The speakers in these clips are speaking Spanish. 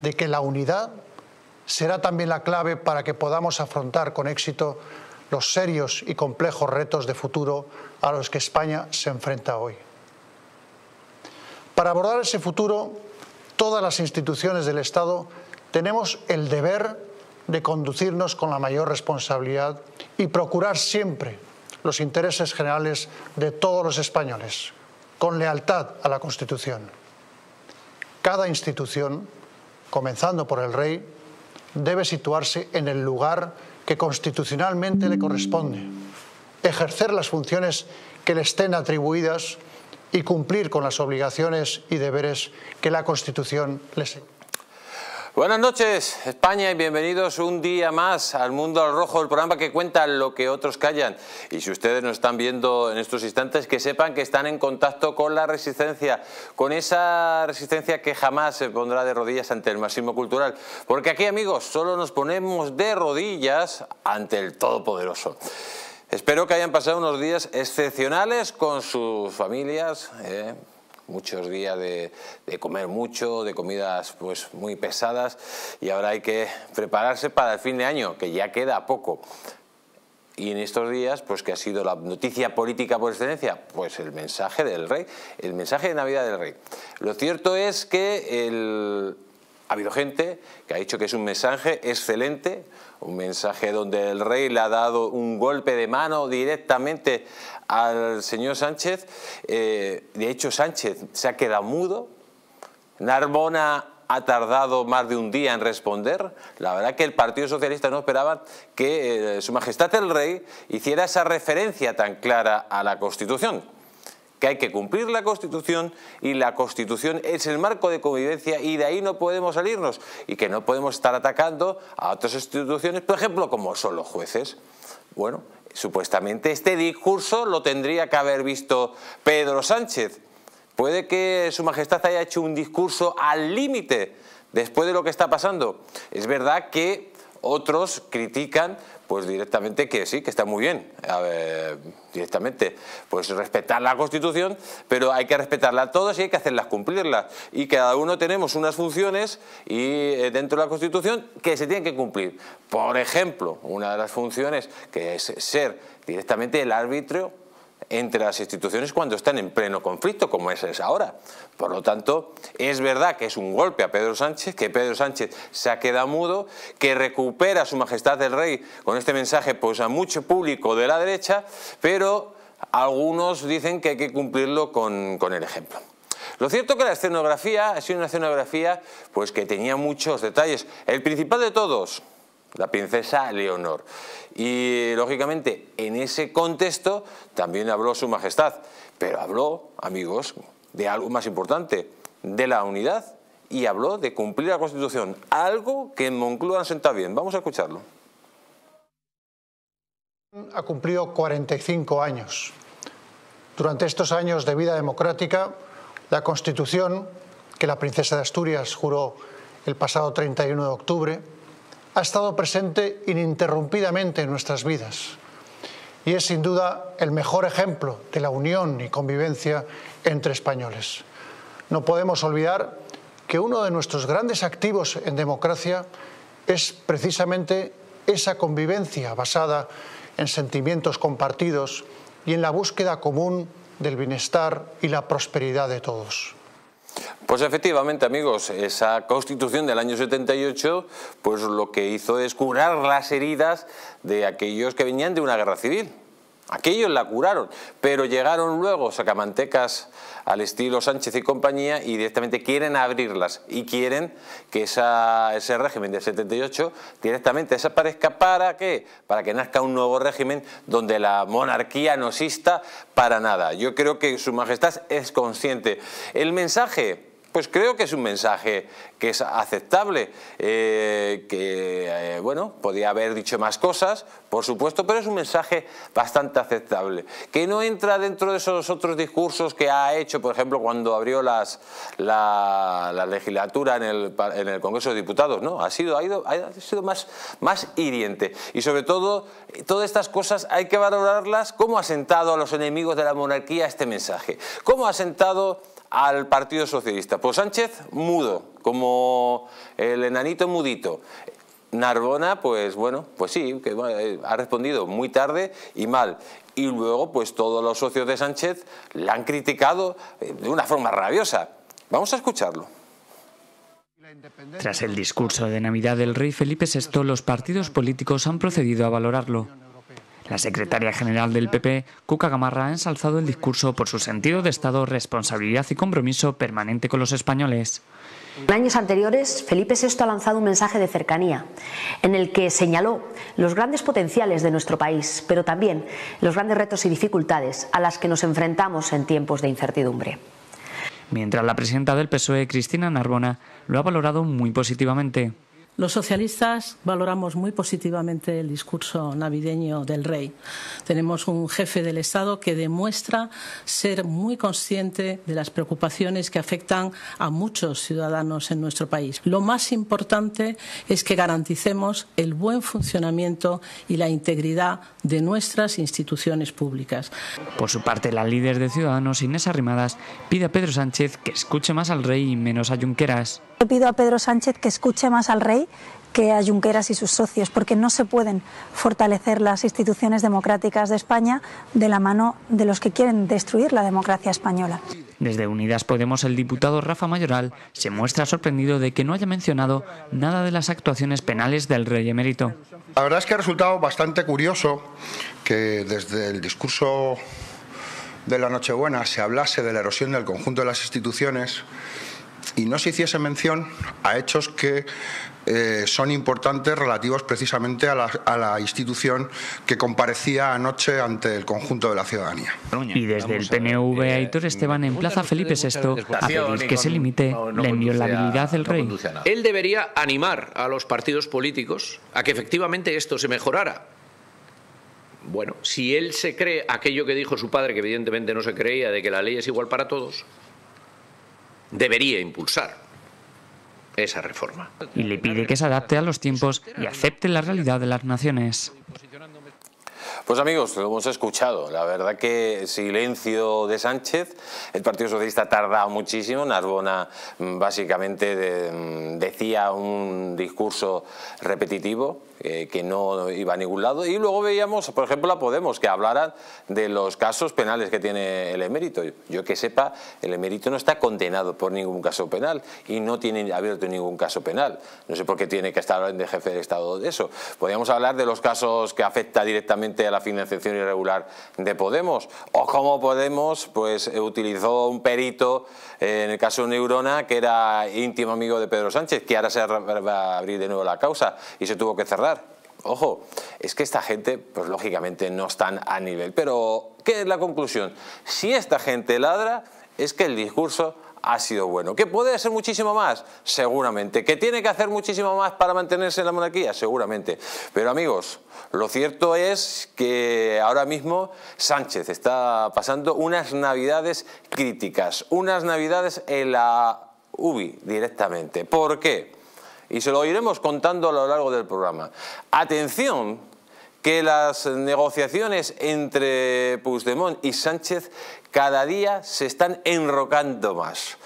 de que la unidad será también la clave para que podamos afrontar con éxito los serios y complejos retos de futuro a los que España se enfrenta hoy. Para abordar ese futuro, todas las instituciones del Estado tenemos el deber de conducirnos con la mayor responsabilidad y procurar siempre los intereses generales de todos los españoles, con lealtad a la Constitución. Cada institución, comenzando por el Rey, debe situarse en el lugar que constitucionalmente le corresponde, ejercer las funciones que le estén atribuidas y cumplir con las obligaciones y deberes que la Constitución les Buenas noches, España, y bienvenidos un día más al Mundo al Rojo, el programa que cuenta lo que otros callan. Y si ustedes nos están viendo en estos instantes, que sepan que están en contacto con la resistencia, con esa resistencia que jamás se pondrá de rodillas ante el máximo cultural. Porque aquí, amigos, solo nos ponemos de rodillas ante el Todopoderoso. Espero que hayan pasado unos días excepcionales con sus familias. ¿eh? Muchos días de, comer mucho, de comidas pues muy pesadas y ahora hay que prepararse para el fin de año, que ya queda poco. Y en estos días, pues que ha sido la noticia política por excelencia, pues el mensaje del rey, el mensaje de Navidad del rey. Lo cierto es que ha habido gente que ha dicho que es un mensaje excelente, un mensaje donde el rey le ha dado un golpe de mano directamente al señor Sánchez. Eh, de hecho, Sánchez se ha quedado mudo. Narbona ha tardado más de un día en responder. La verdad que el Partido Socialista no esperaba que eh, Su Majestad el Rey hiciera esa referencia tan clara a la Constitución que hay que cumplir la Constitución y la Constitución es el marco de convivencia y de ahí no podemos salirnos y que no podemos estar atacando a otras instituciones, por ejemplo, como son los jueces. Bueno, supuestamente este discurso lo tendría que haber visto Pedro Sánchez. Puede que Su Majestad haya hecho un discurso al límite después de lo que está pasando. Es verdad que otros critican pues directamente que sí, que está muy bien, directamente, pues respetar la Constitución, pero hay que respetarla a todos y hay que hacerlas cumplirlas. Y cada uno tenemos unas funciones y eh, dentro de la Constitución que se tienen que cumplir. Por ejemplo, una de las funciones que es ser directamente el árbitro entre las instituciones cuando están en pleno conflicto, como es ahora. Por lo tanto, es verdad que es un golpe a Pedro Sánchez, que Pedro Sánchez se ha quedado mudo, que recupera a su majestad el rey con este mensaje pues, a mucho público de la derecha, pero algunos dicen que hay que cumplirlo con, con el ejemplo. Lo cierto que la escenografía ha sido una escenografía pues, que tenía muchos detalles. El principal de todos, la princesa Leonor. Y lógicamente en ese contexto también habló su majestad, pero habló, amigos, de algo más importante, de la unidad y habló de cumplir la Constitución, algo que en Moncloa no senta bien. Vamos a escucharlo. Ha cumplido 45 años. Durante estos años de vida democrática, la Constitución, que la princesa de Asturias juró el pasado 31 de octubre, ha estado presente ininterrumpidamente en nuestras vidas y es sin duda el mejor ejemplo de la unión y convivencia entre españoles. No podemos olvidar que uno de nuestros grandes activos en democracia es precisamente esa convivencia basada en sentimientos compartidos y en la búsqueda común del bienestar y la prosperidad de todos. Pues efectivamente, amigos, esa constitución del año 78, pues lo que hizo es curar las heridas de aquellos que venían de una guerra civil. Aquellos la curaron, pero llegaron luego sacamantecas al estilo Sánchez y compañía y directamente quieren abrirlas y quieren que ese régimen del 78 directamente desaparezca. ¿Para qué? Para que nazca un nuevo régimen donde la monarquía no exista para nada. Yo creo que Su Majestad es consciente. El mensaje pues creo que es un mensaje que es aceptable, eh, que eh, bueno, podía haber dicho más cosas, por supuesto, pero es un mensaje bastante aceptable, que no entra dentro de esos otros discursos que ha hecho, por ejemplo, cuando abrió las, la, legislatura en el, en el, Congreso de Diputados, ¿no? Ha sido, ha ido, ha sido más, más hiriente y sobre todo, todas estas cosas hay que valorarlas, cómo ha sentado a los enemigos de la monarquía este mensaje, cómo ha sentado al Partido Socialista. Pues Sánchez mudo, como el enanito mudito. Narbona, pues bueno, pues sí, que eh, ha respondido muy tarde y mal. Y luego, pues todos los socios de Sánchez la han criticado eh, de una forma rabiosa. Vamos a escucharlo. Tras el discurso de Navidad del rey Felipe VI, los partidos políticos han procedido a valorarlo. La secretaria general del PP, Cuca Gamarra, ha ensalzado el discurso por su sentido de Estado, responsabilidad y compromiso permanente con los españoles. En años anteriores, Felipe VI ha lanzado un mensaje de cercanía en el que señaló los grandes potenciales de nuestro país, pero también los grandes retos y dificultades a las que nos enfrentamos en tiempos de incertidumbre. Mientras la presidenta del PSOE, Cristina Narbona, lo ha valorado muy positivamente. Los socialistas valoramos muy positivamente el discurso navideño del rey. Tenemos un jefe del Estado que demuestra ser muy consciente de las preocupaciones que afectan a muchos ciudadanos en nuestro país. Lo más importante es que garanticemos el buen funcionamiento y la integridad de nuestras instituciones públicas. Por su parte, la líder de Ciudadanos, Inés Arrimadas, pide a Pedro Sánchez que escuche más al rey y menos a Junqueras. Le pido a Pedro Sánchez que escuche más al rey que a Junqueras y sus socios, porque no se pueden fortalecer las instituciones democráticas de España de la mano de los que quieren destruir la democracia española. Desde Unidas Podemos, el diputado Rafa Mayoral se muestra sorprendido de que no haya mencionado nada de las actuaciones penales del rey emérito. La verdad es que ha resultado bastante curioso que desde el discurso de la Nochebuena se hablase de la erosión del conjunto de las instituciones y no se hiciese mención a hechos que eh, son importantes relativos precisamente a la, institución que comparecía anoche ante el conjunto de la ciudadanía. Y desde el PNV, Aitor Esteban emplaza a Felipe VI a pedir que se limite la inviolabilidad del rey. Él debería animar a los partidos políticos a que efectivamente esto se mejorara. Bueno, si él se cree aquello que dijo su padre, que evidentemente no se creía, de que la ley es igual para todos, debería impulsar esa reforma. Y le pide que se adapte a los tiempos y acepte la realidad de las naciones. Pues amigos, lo hemos escuchado. La verdad que silencio de Sánchez. El Partido Socialista ha tardado muchísimo. Narbona mm, básicamente mm, decía un discurso repetitivo eh, que no iba a ningún lado. Y luego veíamos, por ejemplo, a Podemos, que hablaran de los casos penales que tiene el emérito. Yo que sepa, el emérito no está condenado por ningún caso penal y no tiene abierto ningún caso penal. No sé por qué tiene que estar de jefe de Estado de eso. Podríamos hablar de los casos que afecta directamente a la financiación irregular de Podemos o cómo Podemos pues, utilizó un perito eh, en el caso de Neurona que era íntimo amigo de Pedro Sánchez, que ahora se va a abrir de nuevo la causa y se tuvo que cerrar Ojo, es que esta gente, pues lógicamente no están a nivel. Pero, ¿qué es la conclusión? Si esta gente ladra, es que el discurso ha sido bueno. ¿Que puede hacer muchísimo más? Seguramente. ¿Que tiene que hacer muchísimo más para mantenerse en la monarquía? Seguramente. Pero amigos, lo cierto es que ahora mismo Sánchez está pasando unas navidades críticas, unas navidades en la UBI directamente. ¿Por qué? y se lo iremos contando a lo largo del programa. Atención, que las negociaciones entre Puigdemont y Sánchez cada día se están enrocando más.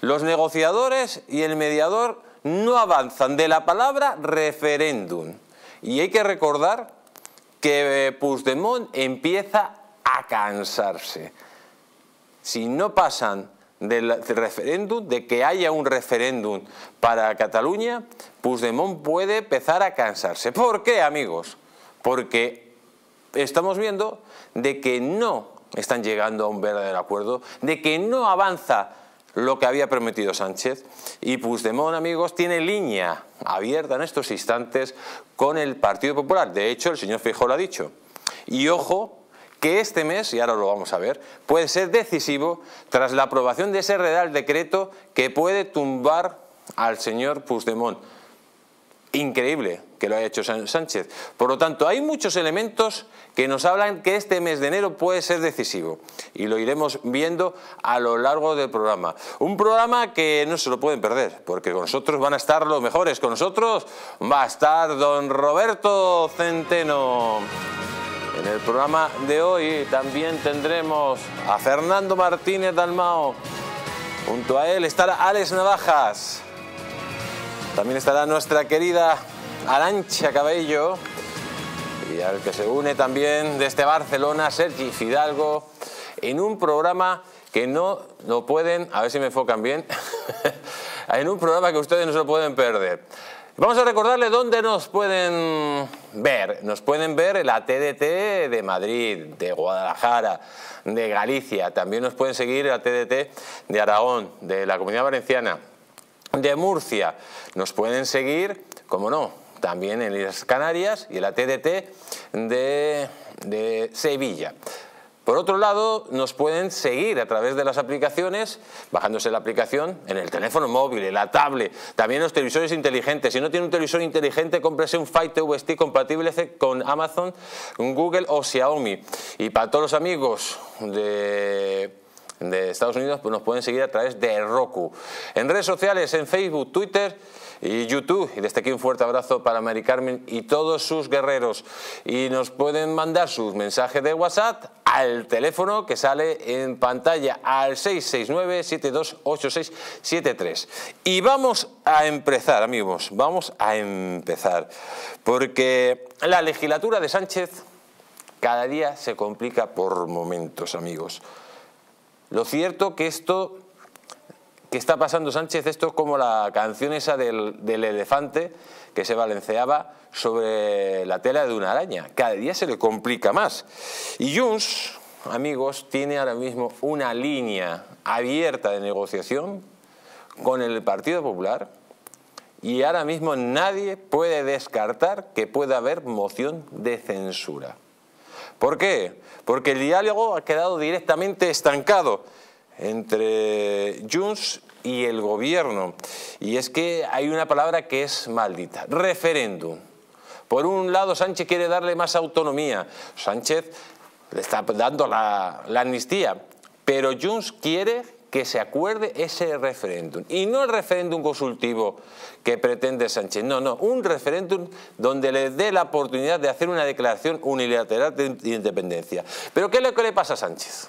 Los negociadores y el mediador no avanzan de la palabra referéndum. Y hay que recordar que Puigdemont empieza a cansarse. Si no pasan del referéndum, de que haya un referéndum para Cataluña, Puigdemont puede empezar a cansarse. ¿Por qué, amigos? Porque estamos viendo de que no están llegando a un verdadero acuerdo, de que no avanza lo que había prometido Sánchez y Puigdemont, amigos, tiene línea abierta en estos instantes con el Partido Popular. De hecho, el señor Feijóo lo ha dicho. Y ojo, que este mes, y ahora lo vamos a ver, puede ser decisivo tras la aprobación de ese Real Decreto que puede tumbar al señor Puigdemont. Increíble que lo haya hecho Sánchez. Por lo tanto, hay muchos elementos que nos hablan que este mes de enero puede ser decisivo y lo iremos viendo a lo largo del programa. Un programa que no se lo pueden perder, porque con nosotros van a estar los mejores. Con nosotros va a estar don Roberto Centeno. En el programa de hoy también tendremos a Fernando Martínez Dalmao. Junto a él estará Alex Navajas. También estará nuestra querida Arancha Cabello y al que se une también desde Barcelona Sergi Fidalgo en un programa que no lo pueden, a ver si me enfocan bien, en un programa que ustedes no se lo pueden perder. Vamos a recordarle dónde nos pueden ver. Nos pueden ver en la TDT de Madrid, de Guadalajara, de Galicia. También nos pueden seguir en la TDT de Aragón, de la Comunidad Valenciana, de Murcia. Nos pueden seguir, como no, también en las Canarias y en la TDT de, de Sevilla. Por otro lado, nos pueden seguir a través de las aplicaciones, bajándose la aplicación en el teléfono móvil, en la tablet, también los televisores inteligentes. Si no tiene un televisor inteligente, cómprese un Fight TV Stick compatible con Amazon, Google o Xiaomi. Y para todos los amigos de de Estados Unidos pues nos pueden seguir a través de Roku. En redes sociales, en Facebook, Twitter y YouTube. Y desde aquí un fuerte abrazo para Mary Carmen y todos sus guerreros. Y nos pueden mandar sus mensajes de WhatsApp al teléfono que sale en pantalla al 669-728673. Y vamos a empezar, amigos, vamos a empezar. Porque la legislatura de Sánchez cada día se complica por momentos, amigos. Lo cierto que esto que está pasando Sánchez, esto es como la canción esa del, elefante que se balanceaba sobre la tela de una araña. Cada día se le complica más. Y Junts, amigos, tiene ahora mismo una línea abierta de negociación con el Partido Popular y ahora mismo nadie puede descartar que pueda haber moción de censura. ¿Por qué? Porque el diálogo ha quedado directamente estancado entre Junts y el gobierno. Y es que hay una palabra que es maldita, referéndum. Por un lado, Sánchez quiere darle más autonomía. Sánchez le está dando la, amnistía. Pero Junts quiere que se acuerde ese referéndum. Y no el referéndum consultivo que pretende Sánchez. No, no, un referéndum donde le dé la oportunidad de hacer una declaración unilateral de independencia. Pero ¿qué es lo que le pasa a Sánchez?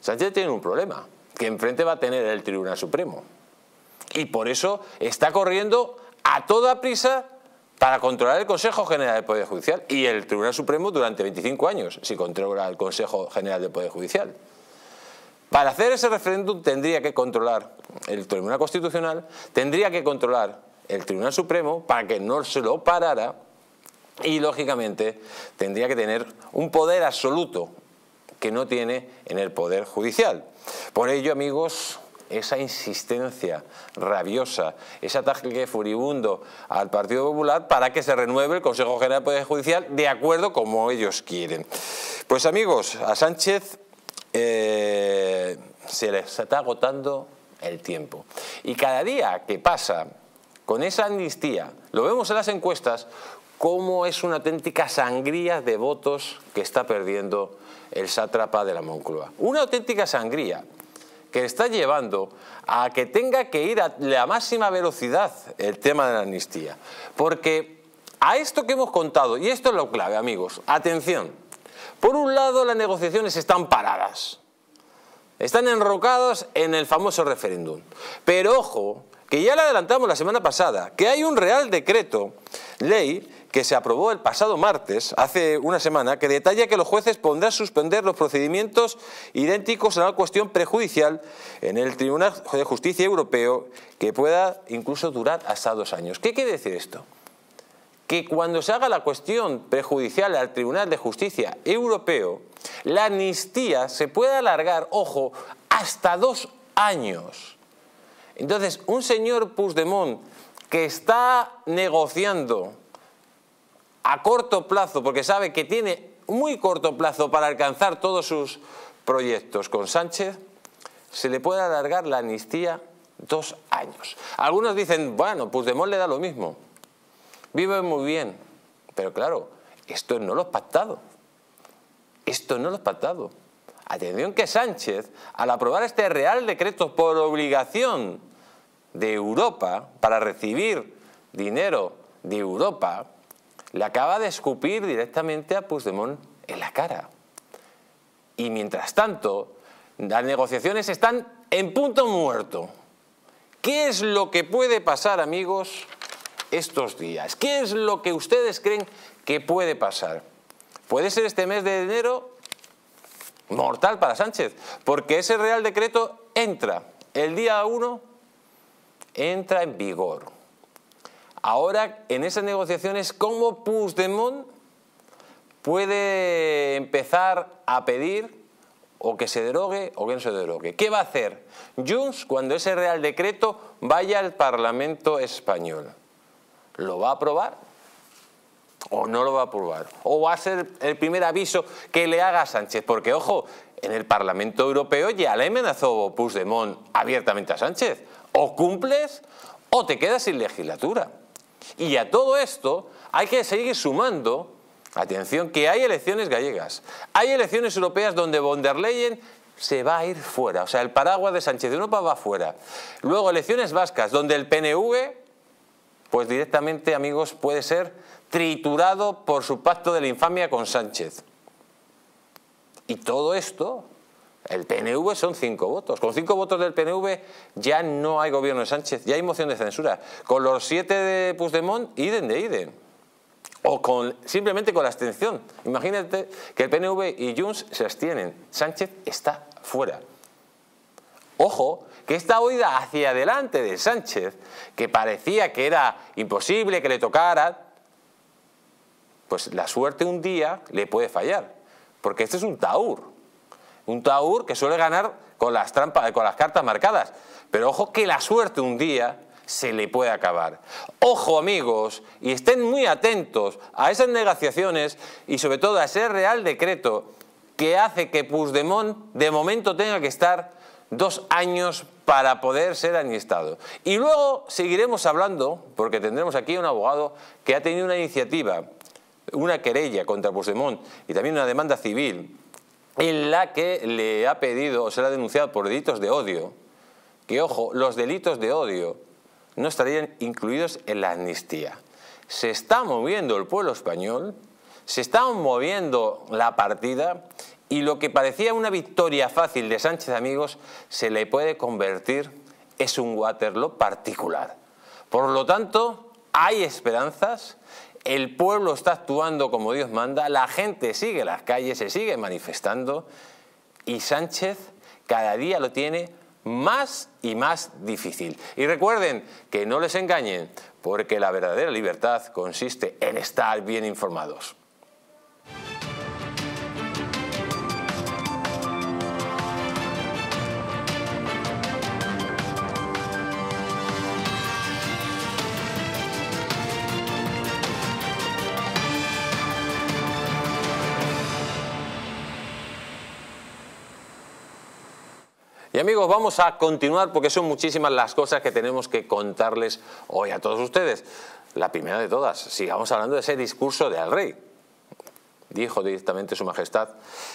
Sánchez tiene un problema, que enfrente va a tener el Tribunal Supremo. Y por eso está corriendo a toda prisa para controlar el Consejo General del Poder Judicial y el Tribunal Supremo durante 25 años, si controla el Consejo General del Poder Judicial. Para hacer ese referéndum tendría que controlar el Tribunal Constitucional, tendría que controlar el Tribunal Supremo para que no se lo parara y, lógicamente, tendría que tener un poder absoluto que no tiene en el Poder Judicial. Por ello, amigos, esa insistencia rabiosa, ese ataque furibundo al Partido Popular para que se renueve el Consejo General del Poder Judicial de acuerdo como ellos quieren. Pues amigos, a Sánchez eh, se les está agotando el tiempo. Y cada día que pasa con esa amnistía, lo vemos en las encuestas, cómo es una auténtica sangría de votos que está perdiendo el sátrapa de la Moncloa. Una auténtica sangría que está llevando a que tenga que ir a la máxima velocidad el tema de la amnistía. Porque a esto que hemos contado, y esto es lo clave, amigos, atención, por un lado las negociaciones están paradas, están enrocadas en el famoso referéndum. Pero ojo, que ya le adelantamos la semana pasada, que hay un real decreto, ley, que se aprobó el pasado martes, hace una semana, que detalla que los jueces podrán suspender los procedimientos idénticos a la cuestión prejudicial en el Tribunal de Justicia Europeo, que pueda incluso durar hasta dos años. ¿Qué quiere decir esto? Que cuando se haga la cuestión prejudicial al Tribunal de Justicia Europeo, la amnistía se puede alargar, ojo, hasta dos años. Entonces, un señor Puigdemont que está negociando a corto plazo, porque sabe que tiene muy corto plazo para alcanzar todos sus proyectos con Sánchez, se le puede alargar la amnistía dos años. Algunos dicen, bueno, Puigdemont le da lo mismo, vive muy bien, pero claro, esto no lo es pactado, esto no lo es pactado. Atención que Sánchez, al aprobar este Real Decreto por obligación de Europa para recibir dinero de Europa, le acaba de escupir directamente a Puigdemont en la cara. Y mientras tanto, las negociaciones están en punto muerto. ¿Qué es lo que puede pasar, amigos, estos días? ¿Qué es lo que ustedes creen que puede pasar? Puede ser este mes de enero mortal para Sánchez, porque ese Real Decreto entra el día 1, entra en vigor. Ahora, en esas negociaciones, ¿cómo Puigdemont puede empezar a pedir o que se derogue o que no se derogue? ¿Qué va a hacer Junts cuando ese Real Decreto vaya al Parlamento español? ¿Lo va a aprobar? ¿O no lo va a aprobar? ¿O va a ser el primer aviso que le haga a Sánchez? Porque, ojo, en el Parlamento Europeo ya le amenazó Puigdemont abiertamente a Sánchez. O cumples o te quedas sin legislatura. Y a todo esto hay que seguir sumando, atención, que hay elecciones gallegas, hay elecciones europeas donde von der Leyen se va a ir fuera, o sea, el paraguas de Sánchez de Europa va fuera. Luego elecciones vascas, donde el PNV, pues directamente, amigos, puede ser triturado por su pacto de la infamia con Sánchez. Y todo esto, el PNV son cinco votos. Con cinco votos del PNV ya no hay gobierno de Sánchez, ya hay moción de censura. Con los siete de Puigdemont, iden de iden. O con, simplemente con la abstención. Imagínate que el PNV y Junts se abstienen. Sánchez está fuera. Ojo, que esta oída hacia adelante de Sánchez, que parecía que era imposible que le tocara, pues la suerte un día le puede fallar. Porque este es un taur. Un taur que suele ganar con las, trampas, con las cartas marcadas. Pero ojo que la suerte un día se le puede acabar. Ojo amigos, y estén muy atentos a esas negociaciones y sobre todo a ese real decreto que hace que Puigdemont de momento tenga que estar dos años para poder ser amniestado. Y luego seguiremos hablando, porque tendremos aquí un abogado que ha tenido una iniciativa una querella contra Puigdemont y también una demanda civil en la que le ha pedido o se le ha denunciado por delitos de odio, que ojo, los delitos de odio no estarían incluidos en la amnistía. Se está moviendo el pueblo español, se está moviendo la partida y lo que parecía una victoria fácil de Sánchez Amigos se le puede convertir es un Waterloo particular. Por lo tanto, hay esperanzas el pueblo está actuando como Dios manda, la gente sigue las calles, se sigue manifestando y Sánchez cada día lo tiene más y más difícil. Y recuerden que no les engañen, porque la verdadera libertad consiste en estar bien informados. Y amigos, vamos a continuar porque son muchísimas las cosas que tenemos que contarles hoy a todos ustedes. La primera de todas, sigamos hablando de ese discurso del rey. Dijo directamente Su Majestad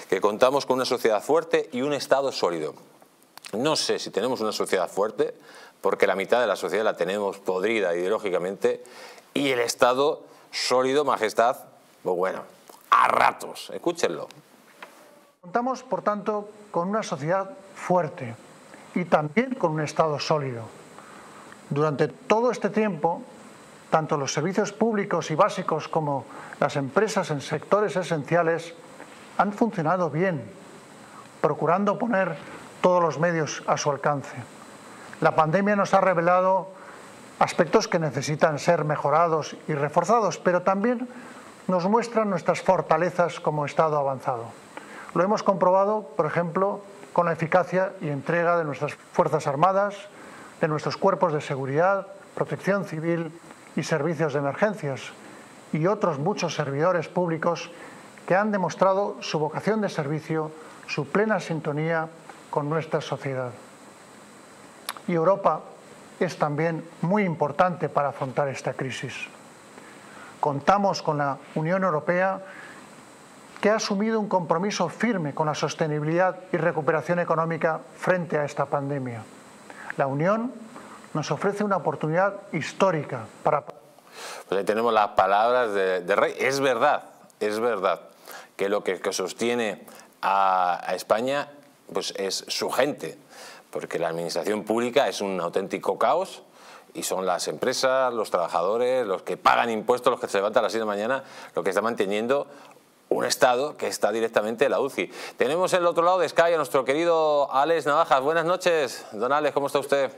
que contamos con una sociedad fuerte y un Estado sólido. No sé si tenemos una sociedad fuerte, porque la mitad de la sociedad la tenemos podrida ideológicamente, y el Estado sólido, Majestad, pues bueno, a ratos. Escúchenlo. Contamos, por tanto, con una sociedad fuerte y también con un Estado sólido. Durante todo este tiempo, tanto los servicios públicos y básicos como las empresas en sectores esenciales han funcionado bien, procurando poner todos los medios a su alcance. La pandemia nos ha revelado aspectos que necesitan ser mejorados y reforzados, pero también nos muestran nuestras fortalezas como Estado avanzado. Lo hemos comprobado, por ejemplo, con la eficacia y entrega de nuestras Fuerzas Armadas, de nuestros cuerpos de seguridad, protección civil y servicios de emergencias, y otros muchos servidores públicos que han demostrado su vocación de servicio, su plena sintonía con nuestra sociedad. Y Europa es también muy importante para afrontar esta crisis. Contamos con la Unión Europea que ha asumido un compromiso firme con la sostenibilidad y recuperación económica frente a esta pandemia. La Unión nos ofrece una oportunidad histórica para... Pues ahí tenemos las palabras de, Rey. Es verdad, es verdad que lo que, sostiene a, España pues es su gente, porque la administración pública es un auténtico caos y son las empresas, los trabajadores, los que pagan impuestos, los que se levantan a las 6 de la mañana, lo que está manteniendo un Estado que está directamente en la UCI. Tenemos en el otro lado de Sky a nuestro querido Alex Navajas. Buenas noches, don Alex, ¿cómo está usted?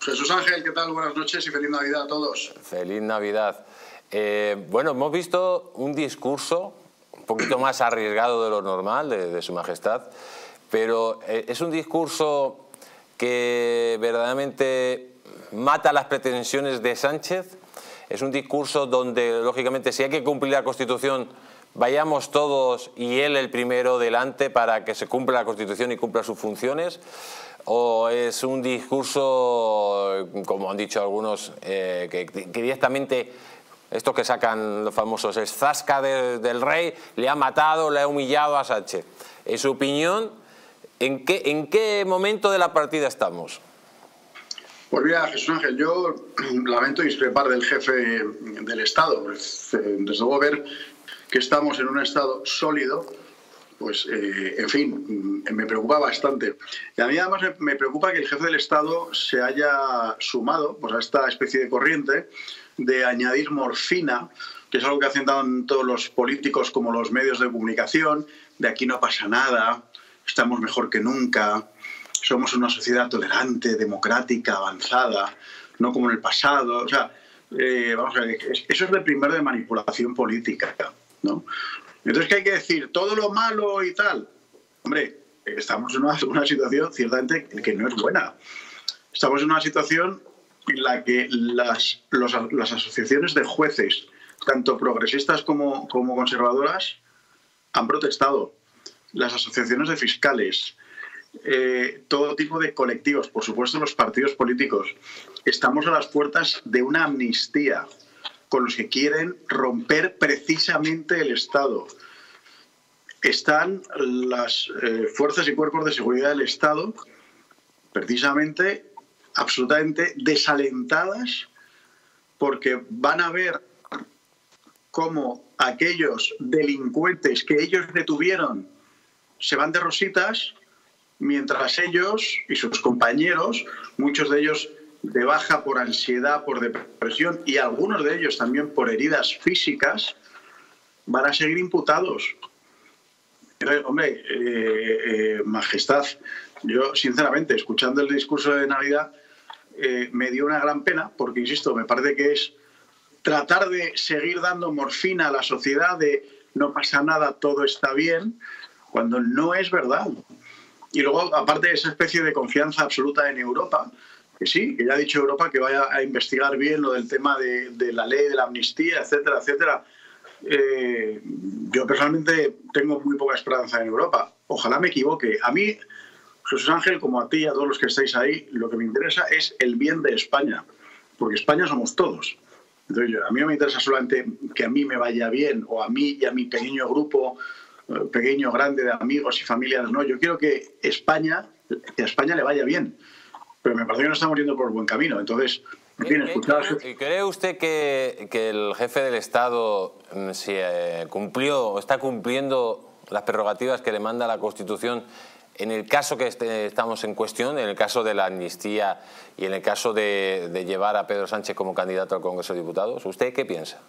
Jesús Ángel, ¿qué tal? Buenas noches y feliz Navidad a todos. Feliz Navidad. Eh, bueno, hemos visto un discurso un poquito más arriesgado de lo normal de, Su Majestad, pero eh, es un discurso que verdaderamente mata las pretensiones de Sánchez. Es un discurso donde, lógicamente, si hay que cumplir la Constitución, vayamos todos y él el primero delante para que se cumpla la Constitución y cumpla sus funciones? ¿O es un discurso, como han dicho algunos, eh, que, directamente esto que sacan los famosos, es zasca del rey, le ha matado, le ha humillado a Sánchez? En su opinión, ¿en qué, en qué momento de la partida estamos? Pues mira, Jesús Ángel, yo lamento discrepar del jefe del Estado. Pues, eh, desde luego ver que estamos en un estado sólido, pues, eh, en fin, mm, me preocupa bastante. Y a mí además me preocupa que el jefe del Estado se haya sumado pues, a esta especie de corriente de añadir morfina, que es algo que hacen todos los políticos como los medios de comunicación, de aquí no pasa nada, estamos mejor que nunca, somos una sociedad tolerante, democrática, avanzada, no como en el pasado. O sea, eh, vamos a ver, eso es de primer de manipulación política. ¿No? Entonces, ¿qué hay que decir? Todo lo malo y tal. Hombre, estamos en una, situación ciertamente que no es buena. Estamos en una situación en la que las, las asociaciones de jueces, tanto progresistas como, como conservadoras, han protestado. Las asociaciones de fiscales, eh, todo tipo de colectivos, por supuesto los partidos políticos. Estamos a las puertas de una amnistía con los que quieren romper precisamente el Estado. Están las eh, fuerzas y cuerpos de seguridad del Estado precisamente absolutamente desalentadas porque van a ver cómo aquellos delincuentes que ellos detuvieron se van de rositas, mientras ellos y sus compañeros, muchos de ellos de baja por ansiedad, por depresión y algunos de ellos también por heridas físicas, van a seguir imputados. hombre, eh, eh, Majestad, yo sinceramente, escuchando el discurso de Navidad, eh, me dio una gran pena, porque, insisto, me parece que es tratar de seguir dando morfina a la sociedad de no pasa nada, todo está bien, cuando no es verdad. Y luego, aparte de esa especie de confianza absoluta en Europa, que sí, que ya ha dicho Europa que vaya a investigar bien lo del tema de, la ley, de la amnistía, etcétera, etcétera. Eh, yo personalmente tengo muy poca esperanza en Europa. Ojalá me equivoque. A mí, Jesús Ángel, como a ti y a todos los que estáis ahí, lo que me interesa es el bien de España, porque España somos todos. Entonces, a mí no me interesa solamente que a mí me vaya bien o a mí y a mi pequeño grupo, eh, pequeño, grande de amigos y familias. No, yo quiero que España, que a España le vaya bien pero me parece que no estamos yendo por buen camino. Entonces, ¿Y cree usted que, el jefe del Estado mm, si, eh, cumplió o está cumpliendo las prerrogativas que le manda la Constitución en el caso que este, estamos en cuestión, en el caso de la amnistía y en el caso de, llevar a Pedro Sánchez como candidato al Congreso de Diputados? ¿Usted qué piensa?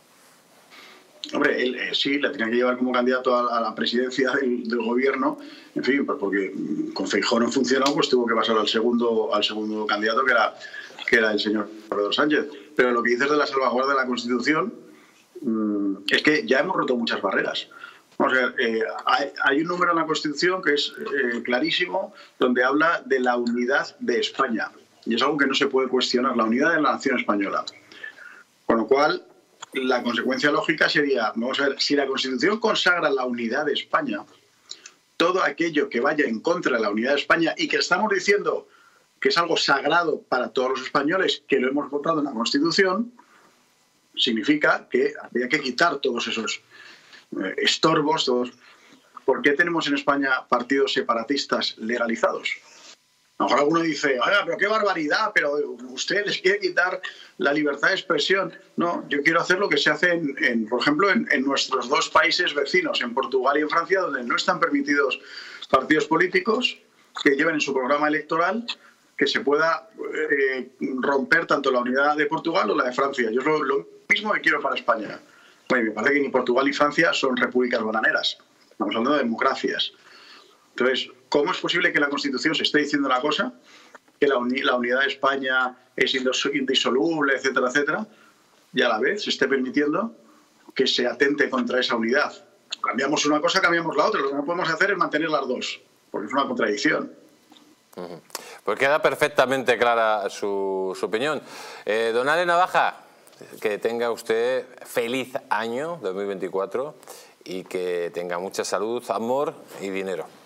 Eh, sí, le tenía que llevar como candidato a, la presidencia del, gobierno, en fin, pues porque con Feijóo no funcionó, pues tuvo que pasar al segundo, al segundo candidato, que era, que era el señor Pedro Sánchez. Pero lo que dices de la salvaguardia de la Constitución mm, es que ya hemos roto muchas barreras. Vamos a eh, hay, un número en la Constitución que es eh, clarísimo, donde habla de la unidad de España. Y es algo que no se puede cuestionar, la unidad de la nación española. Con lo cual, la consecuencia lógica sería, vamos a ver, si la Constitución consagra la unidad de España, todo aquello que vaya en contra de la unidad de España y que estamos diciendo que es algo sagrado para todos los españoles que lo hemos votado en la Constitución, significa que habría que quitar todos esos eh, estorbos, todos. ¿Por qué tenemos en España partidos separatistas legalizados? A lo mejor alguno dice, oiga, pero qué barbaridad, pero usted les quiere quitar la libertad de expresión. No, yo quiero hacer lo que se hace, en, por ejemplo, en, nuestros dos países vecinos, en Portugal y en Francia, donde no están permitidos partidos políticos que lleven en su programa electoral que se pueda eh, romper tanto la unidad de Portugal o la de Francia. Yo es lo, mismo que quiero para España. Bueno, me parece que ni Portugal ni Francia son repúblicas bananeras. Estamos hablando de democracias. Entonces, ¿cómo es posible que la Constitución se esté diciendo una cosa, que la, la unidad de España es indisoluble, etcétera, etcétera, y a la vez se esté permitiendo que se atente contra esa unidad? Cambiamos una cosa, cambiamos la otra. Lo que no podemos hacer es mantener las dos, porque es una contradicción. Pues queda perfectamente clara su, opinión. Eh, don Ale Navaja, que tenga usted feliz año 2024 y que tenga mucha salud, amor y dinero.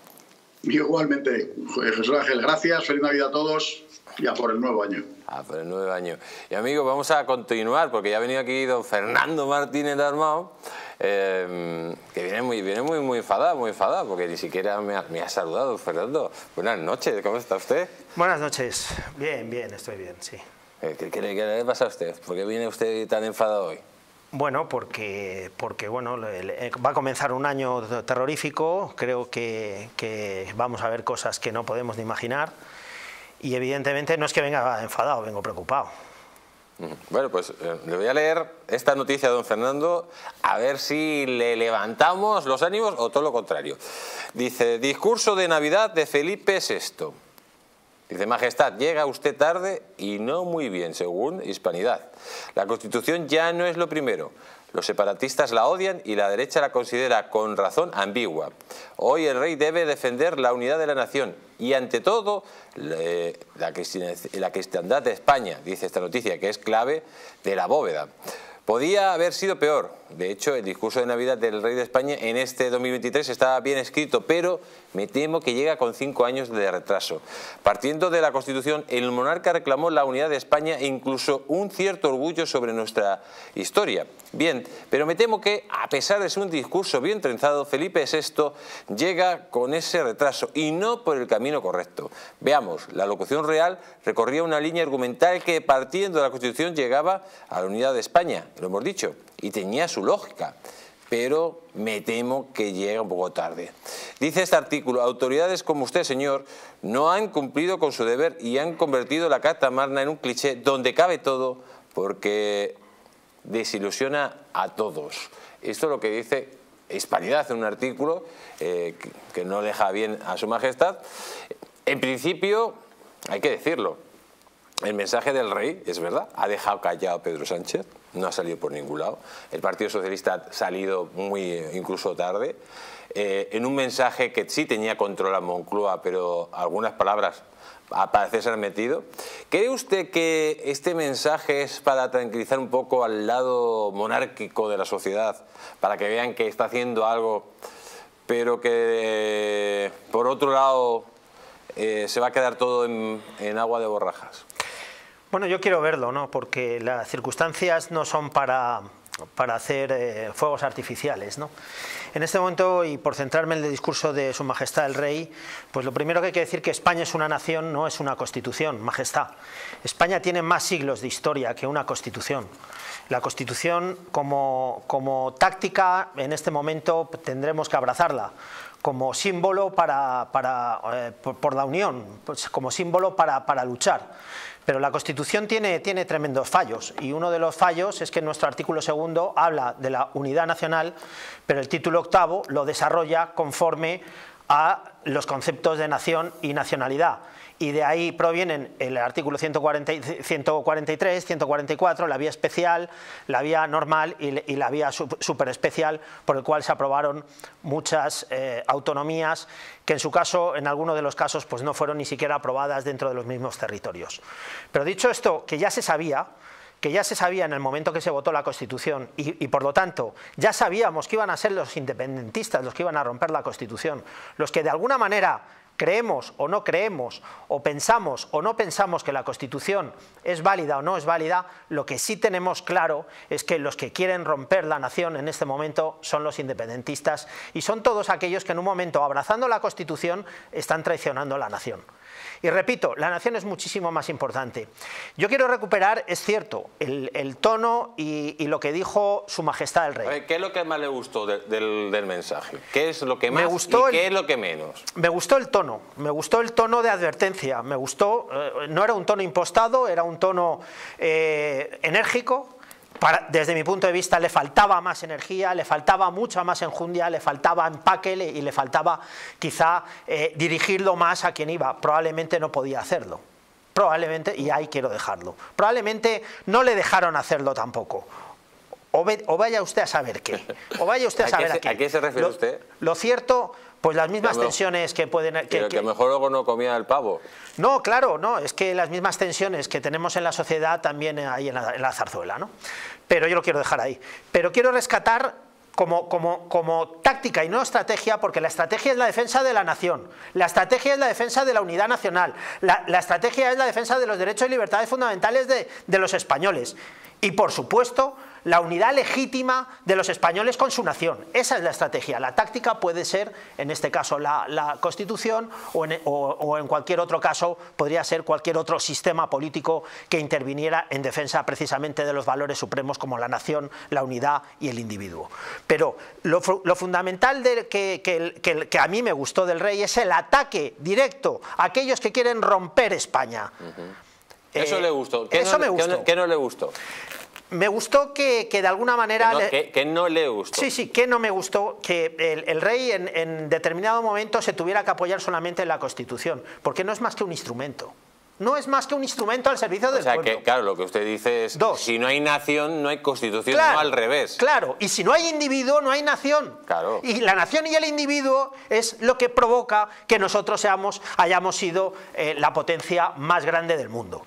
Igualmente, Jesús Ángel, gracias, feliz Navidad a todos y a por el nuevo año. A por el nuevo año. Y amigos, vamos a continuar porque ya ha venido aquí don Fernando Martínez de Armado eh, que viene muy, viene muy, muy enfadada, muy enfadada, porque ni siquiera me ha, saludado, Fernando. Buenas noches, ¿cómo está usted? Buenas noches, bien, bien, estoy bien, sí. Eh, ¿Qué, le pasa a usted? ¿Por qué viene usted tan enfadado hoy? Bueno, porque, porque bueno, va a comenzar un año terrorífico, creo que, vamos a ver cosas que no podemos ni imaginar y evidentemente no es que venga enfadado, vengo preocupado. Bueno, pues eh, le voy a leer esta noticia a don Fernando a ver si le levantamos los ánimos o todo lo contrario. Dice, discurso de Navidad de Felipe VI. Dice, Majestad, llega usted tarde y no muy bien, según Hispanidad. La Constitución ya no es lo primero. Los separatistas la odian y la derecha la considera con razón ambigua. Hoy el rey debe defender la unidad de la nación y ante todo la cristiandad de España, dice esta noticia, que es clave de la bóveda. Podía haber sido peor. De hecho, el discurso de Navidad del rey de España en este 2023 estaba bien escrito, pero me temo que llega con cinco años de retraso. Partiendo de la Constitución, el monarca reclamó la unidad de España e incluso un cierto orgullo sobre nuestra historia. Bien, pero me temo que, a pesar de ser un discurso bien trenzado, Felipe VI llega con ese retraso y no por el camino correcto. Veamos, la locución real recorría una línea argumental que, partiendo de la Constitución, llegaba a la unidad de España lo hemos dicho, y tenía su lógica, pero me temo que llega un poco tarde. Dice este artículo, autoridades como usted, señor, no han cumplido con su deber y han convertido la Carta Magna en un cliché donde cabe todo porque desilusiona a todos. Esto es lo que dice Hispanidad en un artículo eh, que no deja bien a su majestad. En principio, hay que decirlo, el mensaje del rey, es verdad, ha dejado callado a Pedro Sánchez, no ha salido por ningún lado. El Partido Socialista ha salido muy incluso tarde. Eh, en un mensaje que sí tenía control a Moncloa, pero algunas palabras parece ser metido. ¿Cree usted que este mensaje es para tranquilizar un poco al lado monárquico de la sociedad, para que vean que está haciendo algo, pero que por otro lado eh, se va a quedar todo en agua de borrajas? Bueno, yo quiero verlo, ¿no? porque las circunstancias no son para, para hacer eh, fuegos artificiales. ¿no? En este momento, y por centrarme en el discurso de Su Majestad el Rey, pues lo primero que hay que decir que España es una nación, no es una constitución, Majestad. España tiene más siglos de historia que una constitución. La Constitución como, como táctica en este momento tendremos que abrazarla como símbolo para, para eh, por, la unión, pues como símbolo para, para luchar. Pero la Constitución tiene, tiene tremendos fallos y uno de los fallos es que nuestro artículo segundo habla de la unidad nacional, pero el título octavo lo desarrolla conforme a los conceptos de nación y nacionalidad y de ahí provienen el artículo 143, 144, la vía especial, la vía normal y, la vía super especial, por el cual se aprobaron muchas eh, autonomías que en su caso, en algunos de los casos, pues no fueron ni siquiera aprobadas dentro de los mismos territorios. Pero dicho esto, que ya se sabía, que ya se sabía en el momento que se votó la Constitución y, por lo tanto ya sabíamos que iban a ser los independentistas los que iban a romper la Constitución, los que de alguna manera creemos o no creemos, o pensamos o no pensamos que la Constitución es válida o no es válida, lo que sí tenemos claro es que los que quieren romper la nación en este momento son los independentistas y son todos aquellos que en un momento, abrazando la Constitución, están traicionando la nación. Y repito, la nación es muchísimo más importante. Yo quiero recuperar, es cierto, el, tono y, lo que dijo Su Majestad el Rey. ¿Qué es lo que más le gustó del, mensaje? ¿Qué es lo que más y qué es lo que menos? Me gustó el tono, me gustó el tono de advertencia, me gustó, eh, no era un tono impostado, era un tono eh, enérgico, desde mi punto de vista le faltaba más energía, le faltaba mucha más enjundia, le faltaba empaque y le faltaba quizá eh, dirigirlo más a quien iba. Probablemente no podía hacerlo. Probablemente, y ahí quiero dejarlo. Probablemente no le dejaron hacerlo tampoco. O, vaya usted a saber qué. O vaya usted a saber a, qué. se refiere usted? Lo cierto pues las mismas tensiones que pueden... Que, que, mejor luego no comía el pavo. No, claro, no, es que las mismas tensiones que tenemos en la sociedad también hay en la, zarzuela, ¿no? Pero yo lo quiero dejar ahí. Pero quiero rescatar como, como, como, táctica y no estrategia, porque la estrategia es la defensa de la nación, la estrategia es la defensa de la unidad nacional, la, estrategia es la defensa de los derechos y libertades fundamentales de, de los españoles. Y por supuesto, la unidad legítima de los españoles con su nación. Esa es la estrategia. La táctica puede ser, en este caso, la, Constitución o en, cualquier otro caso podría ser cualquier otro sistema político que interviniera en defensa precisamente de los valores supremos como la nación, la unidad y el individuo. Pero lo, fundamental de que, a mí me gustó del rey es el ataque directo a aquellos que quieren romper España. Eso le gustó. eso me gustó. ¿Qué no le gustó? Me gustó que, de alguna manera... Que no, le gustó. Sí, sí, que no me gustó que el, rey en, determinado momento se tuviera que apoyar solamente en la Constitución, porque no es más que un instrumento. No es más que un instrumento al servicio del pueblo. O sea, que claro, lo que usted dice es, Dos. si no hay nación, no hay constitución, no al revés. Claro, y si no hay individuo, no hay nación. Claro. Y la nación y el individuo es lo que provoca que nosotros seamos, hayamos sido eh, la potencia más grande del mundo.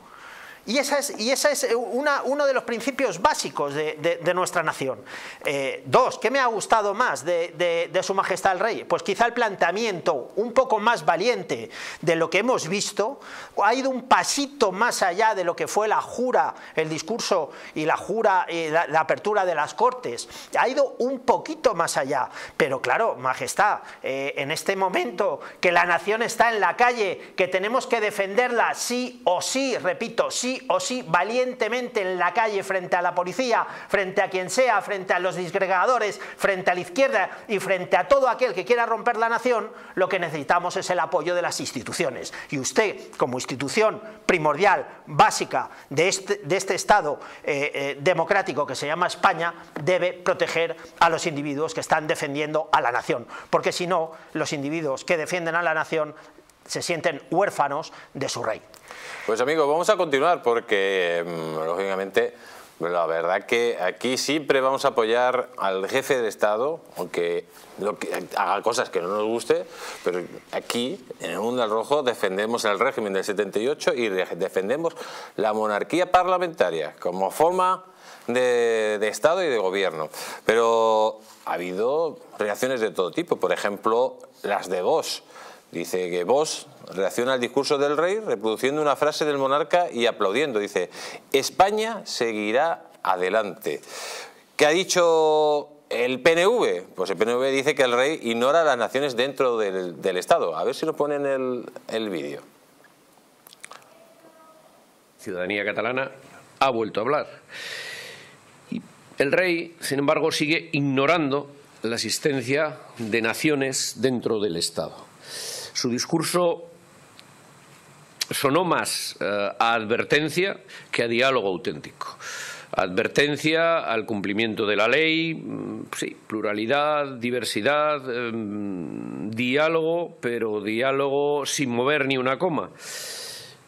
Y esa es, esa es eh, uno de los principios básicos de, nuestra nación. Eh, dos, ¿qué me ha gustado más de, Su Majestad el Rey? Pues quizá el planteamiento un poco más valiente de lo que hemos visto, ha ido un pasito más allá de lo que fue la jura, el discurso y la jura, y la, apertura de las Cortes, ha ido un poquito más allá. Pero claro, Majestad, eh, en este momento que la nación está en la calle, que tenemos que defenderla sí o sí, repito, sí o sí valientemente en la calle frente a la policía, frente a quien sea, frente a los disgregadores, frente a la izquierda y frente a todo aquel que quiera romper la nación, lo que necesitamos es el apoyo de las instituciones. Y usted, como institución primordial, básica de este, este Estado eh, eh, democrático que se llama España, debe proteger a los individuos que están defendiendo a la nación. Porque si no, los individuos que defienden a la nación se sienten huérfanos de su rey. Pues amigos, vamos a continuar porque, mm, lógicamente, la verdad que aquí siempre vamos a apoyar al jefe de Estado, aunque, haga cosas que no nos guste, pero aquí, en el mundo al rojo, defendemos el régimen del 78 y defendemos la monarquía parlamentaria como forma de, Estado y de gobierno. Pero ha habido reacciones de todo tipo, por ejemplo, las de Bosch. Dice que Bosch reacciona al discurso del rey reproduciendo una frase del monarca y aplaudiendo. Dice, España seguirá adelante. ¿Qué ha dicho el PNV? Pues el PNV dice que el rey ignora las naciones dentro del, Estado. A ver si nos ponen el, el vídeo. Ciudadanía catalana ha vuelto a hablar. El rey, sin embargo, sigue ignorando la existencia de naciones dentro del Estado. Su discurso sonó más eh, a advertencia que a diálogo auténtico. Advertencia al cumplimiento de la ley, mm, sí, pluralidad, diversidad, em, diálogo, pero diálogo sin mover ni una coma.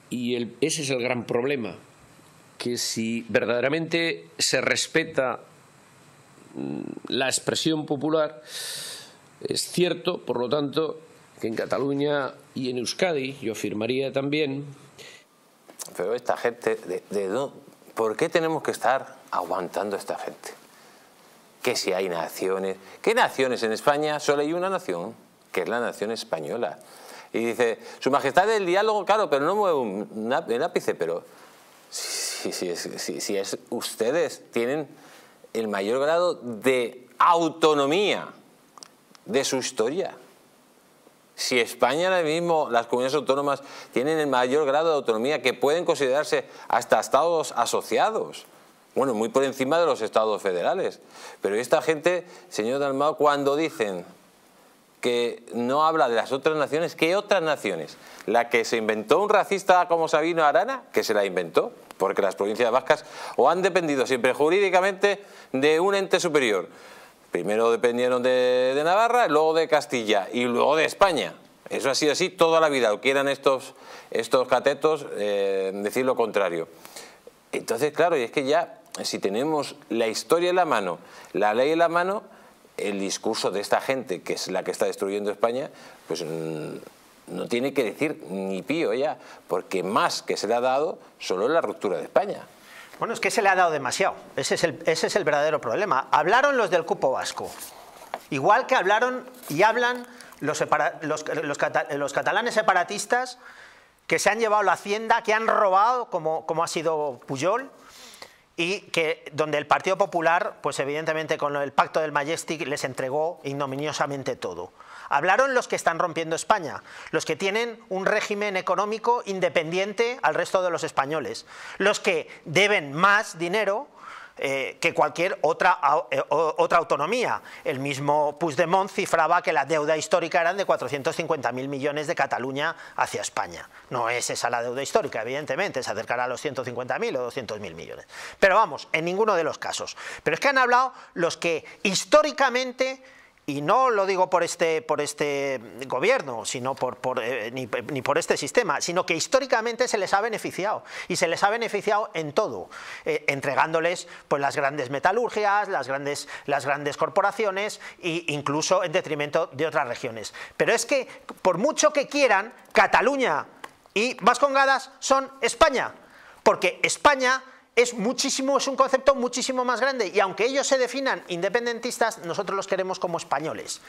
Y ese es el gran problema, que si verdaderamente se respeta mm, la expresión popular, es cierto, por lo tanto, que en Cataluña y en Euskadi, yo afirmaría también. Pero esta gente, de, ¿por qué tenemos que estar aguantando a esta gente? Que si hay naciones. ¿Qué naciones en España? Solo hay una nación, que es la nación española. Y dice, Su Majestad del diálogo, claro, pero no mueve un, ápice, pero si es, ustedes tienen el mayor grado de autonomía de su historia Si España ahora mismo, las comunidades autónomas tienen el mayor grado de autonomía que pueden considerarse hasta estados asociados. Bueno, muy por encima de los estados federales. Pero esta gente, señor Dalmao, cuando dicen que no habla de las otras naciones, ¿qué otras naciones? La que se inventó un racista como Sabino Arana, que se la inventó, porque las provincias vascas o han dependido siempre jurídicamente de un ente superior. Primero dependieron de, Navarra, luego de Castilla y luego de España. Eso ha sido así toda la vida, o quieran estos, estos catetos eh, decir lo contrario. Entonces, claro, y es que ya, si tenemos la historia en la mano, la ley en la mano, el discurso de esta gente, que es la que está destruyendo España, pues mm, no tiene que decir ni pío ya, porque más que se le ha dado solo es la ruptura de España. Bueno, es que se le ha dado demasiado. Ese es el, ese es el verdadero problema. Hablaron los del cupo vasco. Igual que hablaron y hablan los, los, catalanes separatistas que se han llevado la hacienda, que han robado, como, como ha sido Puyol, y que donde el Partido Popular, pues evidentemente con el pacto del Majestic, les entregó ignominiosamente todo. Hablaron los que están rompiendo España, los que tienen un régimen económico independiente al resto de los españoles, los que deben más dinero eh, que cualquier otra, eh, otra autonomía. El mismo Puigdemont cifraba que la deuda histórica eran de 450.000 millones de Cataluña hacia España. No es esa la deuda histórica, evidentemente, se acercará a los 150.000 o 200.000 millones. Pero vamos, en ninguno de los casos. Pero es que han hablado los que históricamente y no lo digo por este, por este gobierno, sino por, eh, ni, por este sistema, sino que históricamente se les ha beneficiado y se les ha beneficiado en todo, eh, entregándoles pues, las grandes metalurgias, las grandes, las grandes corporaciones e incluso en detrimento de otras regiones. Pero es que por mucho que quieran, Cataluña y Vascongadas son España, porque España es muchísimo, es un concepto muchísimo más grande y aunque ellos se definan independentistas, nosotros los queremos como españoles.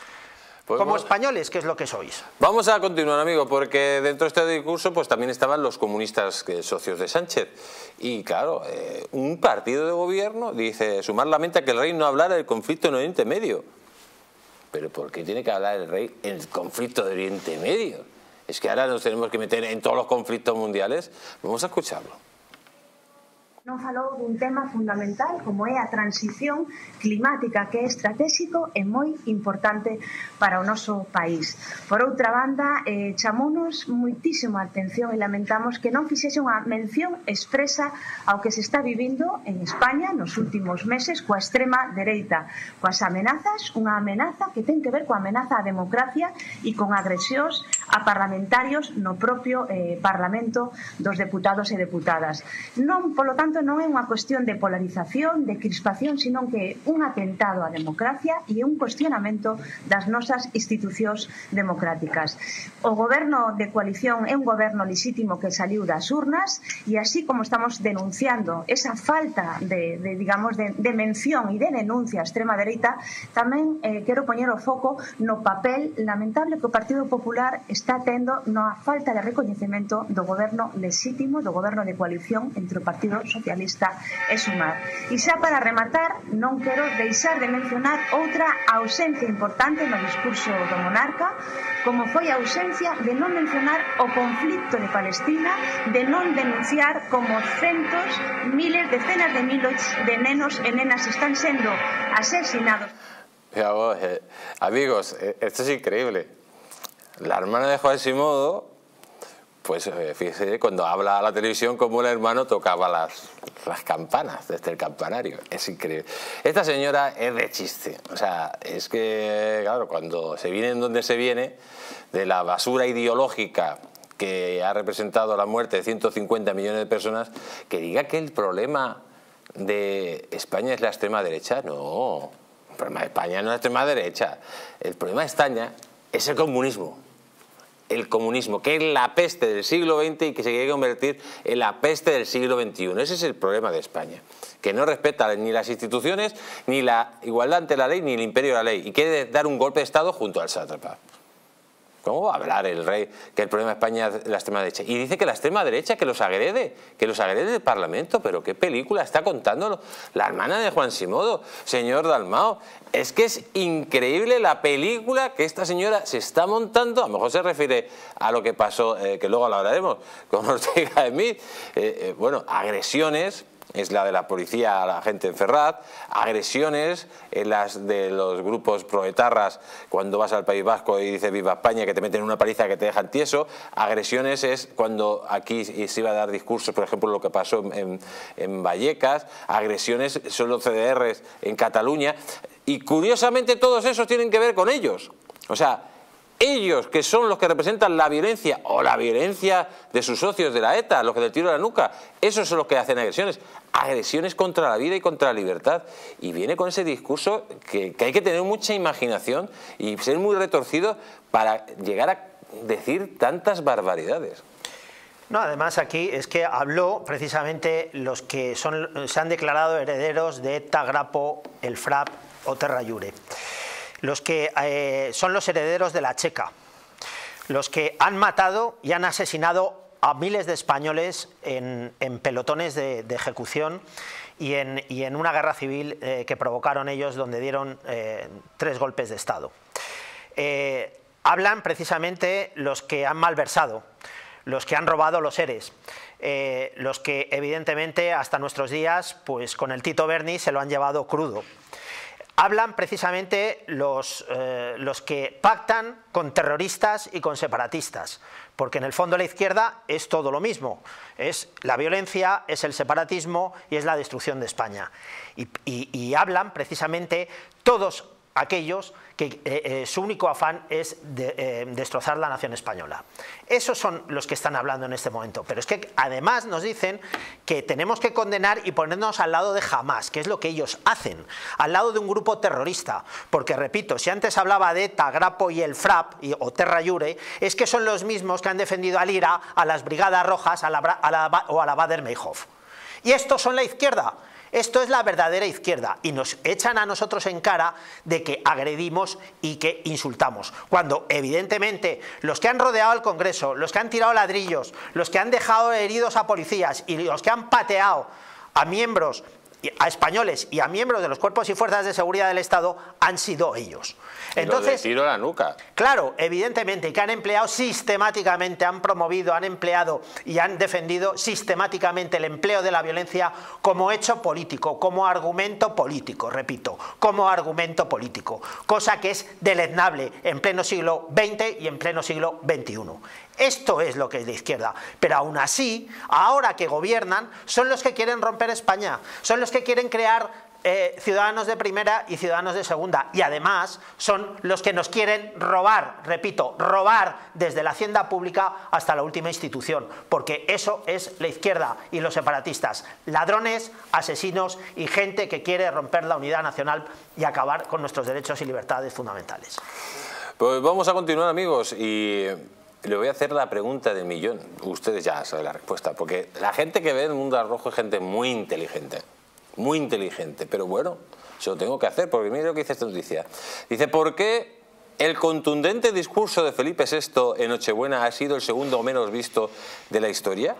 Pues como españoles, que es lo que sois. Vamos a continuar, amigo, porque dentro de este discurso pues también estaban los comunistas socios de Sánchez. Y claro, eh, un partido de gobierno dice, sumar lamenta que el rey no hablara del conflicto en Oriente Medio. Pero ¿por qué tiene que hablar el rey en el conflicto de Oriente Medio? Es que ahora nos tenemos que meter en todos los conflictos mundiales. Vamos a escucharlo. non falou dun tema fundamental como é a transición climática que é estratégico e moi importante para o noso país. Por outra banda, eh, chamounos moitísimo a atención e lamentamos que non fixese unha mención expresa ao que se está vivindo en España nos últimos meses coa extrema dereita, coas amenazas, unha amenaza que ten que ver coa amenaza á democracia e con agresións a parlamentarios no propio eh, Parlamento dos deputados e deputadas. Non, polo tanto, non é unha cuestión de polarización, de crispación, senón que é un atentado á democracia e un cuestionamento das nosas institucións democráticas. O goberno de coalición é un goberno lixítimo que saliu das urnas e así como estamos denunciando esa falta de, de digamos, de, de mención e de denuncia a extrema dereita, tamén eh, quero poñer o foco no papel lamentable que o Partido Popular está tendo na falta de recoñecemento do goberno legítimo, do goberno de coalición entre o Partido Socialista e Sumar. E xa para rematar, non quero deixar de mencionar outra ausencia importante no discurso do monarca, como foi a ausencia de non mencionar o conflito de Palestina, de non denunciar como centos, miles, decenas de miles de nenos e nenas están sendo asesinados. Pero, eh, amigos, eh, esto es increíble. La hermana de Juan Simodo pues eh, fíjese cuando habla a la televisión como el hermano tocaba las, las campanas desde el campanario. Es increíble. Esta señora es de chiste. O sea, es que, claro, cuando se viene en donde se viene, de la basura ideológica que ha representado la muerte de 150 millones de personas, que diga que el problema de España es la extrema derecha. No, el problema de España no es la extrema derecha. El problema de España es el comunismo el comunismo, que es la peste del siglo XX y que se quiere convertir en la peste del siglo XXI. Ese es el problema de España, que no respeta ni las instituciones, ni la igualdad ante la ley, ni el imperio de la ley, y quiere dar un golpe de Estado junto al sátrapa. ¿Cómo va a hablar el rey que el problema de España es la extrema derecha? Y dice que la extrema derecha que los agrede, que los agrede el Parlamento. Pero qué película está contando la hermana de Juan Simodo, señor Dalmao. Es que es increíble la película que esta señora se está montando. A lo mejor se refiere a lo que pasó, eh, que luego lo hablaremos, con Ortega. Eh, eh, bueno, agresiones es la de la policía a la gente en Ferrat, agresiones en las de los grupos proetarras cuando vas al País Vasco y dices Viva España que te meten una paliza que te dejan tieso, agresiones es cuando aquí se iba a dar discursos, por ejemplo lo que pasó en, en Vallecas, agresiones son los CDRs en Cataluña. Y curiosamente todos esos tienen que ver con ellos. O sea, ellos que son los que representan la violencia o la violencia de sus socios de la ETA, los que del tiro la nuca, esos son los que hacen agresiones, agresiones contra la vida y contra la libertad. Y viene con ese discurso que, hay que tener mucha imaginación y ser muy retorcido para llegar a decir tantas barbaridades. No, además aquí es que habló precisamente los que son, se han declarado herederos de ETA, Grapo, el FRAP o Terra Llure los que eh, son los herederos de la Checa, los que han matado y han asesinado a miles de españoles en, pelotones de, ejecución y en, una guerra civil eh, que provocaron ellos donde dieron eh, tres golpes de Estado. hablan precisamente los que han malversado, los que han robado los seres, los que evidentemente hasta nuestros días, pues con el Tito Berni se lo han llevado crudo hablan precisamente los, eh, los, que pactan con terroristas y con separatistas, porque en el fondo la izquierda es todo lo mismo, es la violencia, es el separatismo y es la destrucción de España. y hablan precisamente todos aquellos que eh, eh, su único afán es eh, destrozar la nación española. Esos son los que están hablando en este momento. Pero es que además nos dicen que tenemos que condenar y ponernos al lado de Hamas, que es lo que ellos hacen, al lado de un grupo terrorista. Porque repito, si antes hablaba de Tagrapo y el FRAP o Terra Llure, es que son los mismos que han defendido al IRA, a las Brigadas Rojas a la, o a la Bader-Meinhof. Y estos son la izquierda. Esto es la verdadera izquierda y nos echan a nosotros en cara de que agredimos y que insultamos. Cuando evidentemente los que han rodeado el Congreso, los que han tirado ladrillos, los que han dejado heridos a policías y los que han pateado a miembros a españoles y a miembros de los cuerpos y fuerzas de seguridad del Estado han sido ellos. Entonces, tiro la nuca. Claro, evidentemente, que han empleado sistemáticamente, han promovido, han empleado y han defendido sistemáticamente el empleo de la violencia como hecho político, como argumento político, repito, como argumento político, cosa que es deleznable en pleno siglo XX y en pleno siglo XXI. Esto es lo que es de izquierda. Pero aún así, ahora que gobiernan, son los que quieren romper España, son los que quieren crear eh, ciudadanos de primera y ciudadanos de segunda. Y además son los que nos quieren robar, repito, robar desde la hacienda pública hasta la última institución. Porque eso es la izquierda y los separatistas. Ladrones, asesinos y gente que quiere romper la unidad nacional y acabar con nuestros derechos y libertades fundamentales. Pues vamos a continuar amigos y le voy a hacer la pregunta del millón. Ustedes ya saben la respuesta, porque la gente que ve el mundo al rojo es gente muy inteligente, muy inteligente. Pero bueno, se lo tengo que hacer, porque mire lo que dice esta noticia. Dice, ¿por qué el contundente discurso de Felipe VI en Nochebuena ha sido el segundo menos visto de la historia?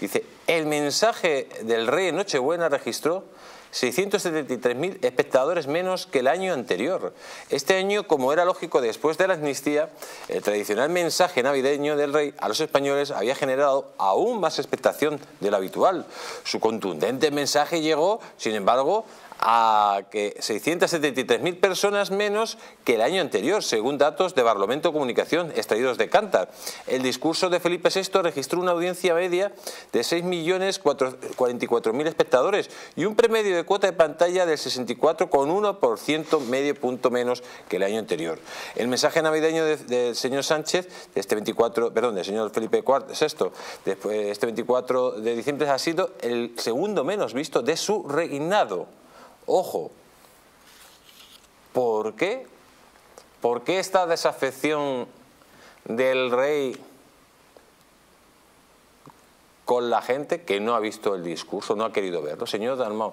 Dice, el mensaje del rey en Nochebuena registró 673.000 espectadores menos que el año anterior. Este año, como era lógico después de la amnistía, el tradicional mensaje navideño del rey a los españoles había generado aún más expectación de la habitual. Su contundente mensaje llegó, sin embargo, a que 673.000 personas menos que el año anterior, según datos de Barlovento Comunicación extraídos de Cantar. El discurso de Felipe VI registró una audiencia media de 6.044.000 espectadores y un promedio de cuota de pantalla del 64,1%, medio punto menos que el año anterior. El mensaje navideño del señor Sánchez, de este 24, perdón, del señor Felipe VI, después, este 24 de diciembre, ha sido el segundo menos visto de su reinado. Ojo, ¿por qué? ¿Por qué esta desafección del rey con la gente que no ha visto el discurso, no ha querido verlo? Señor Dalmau,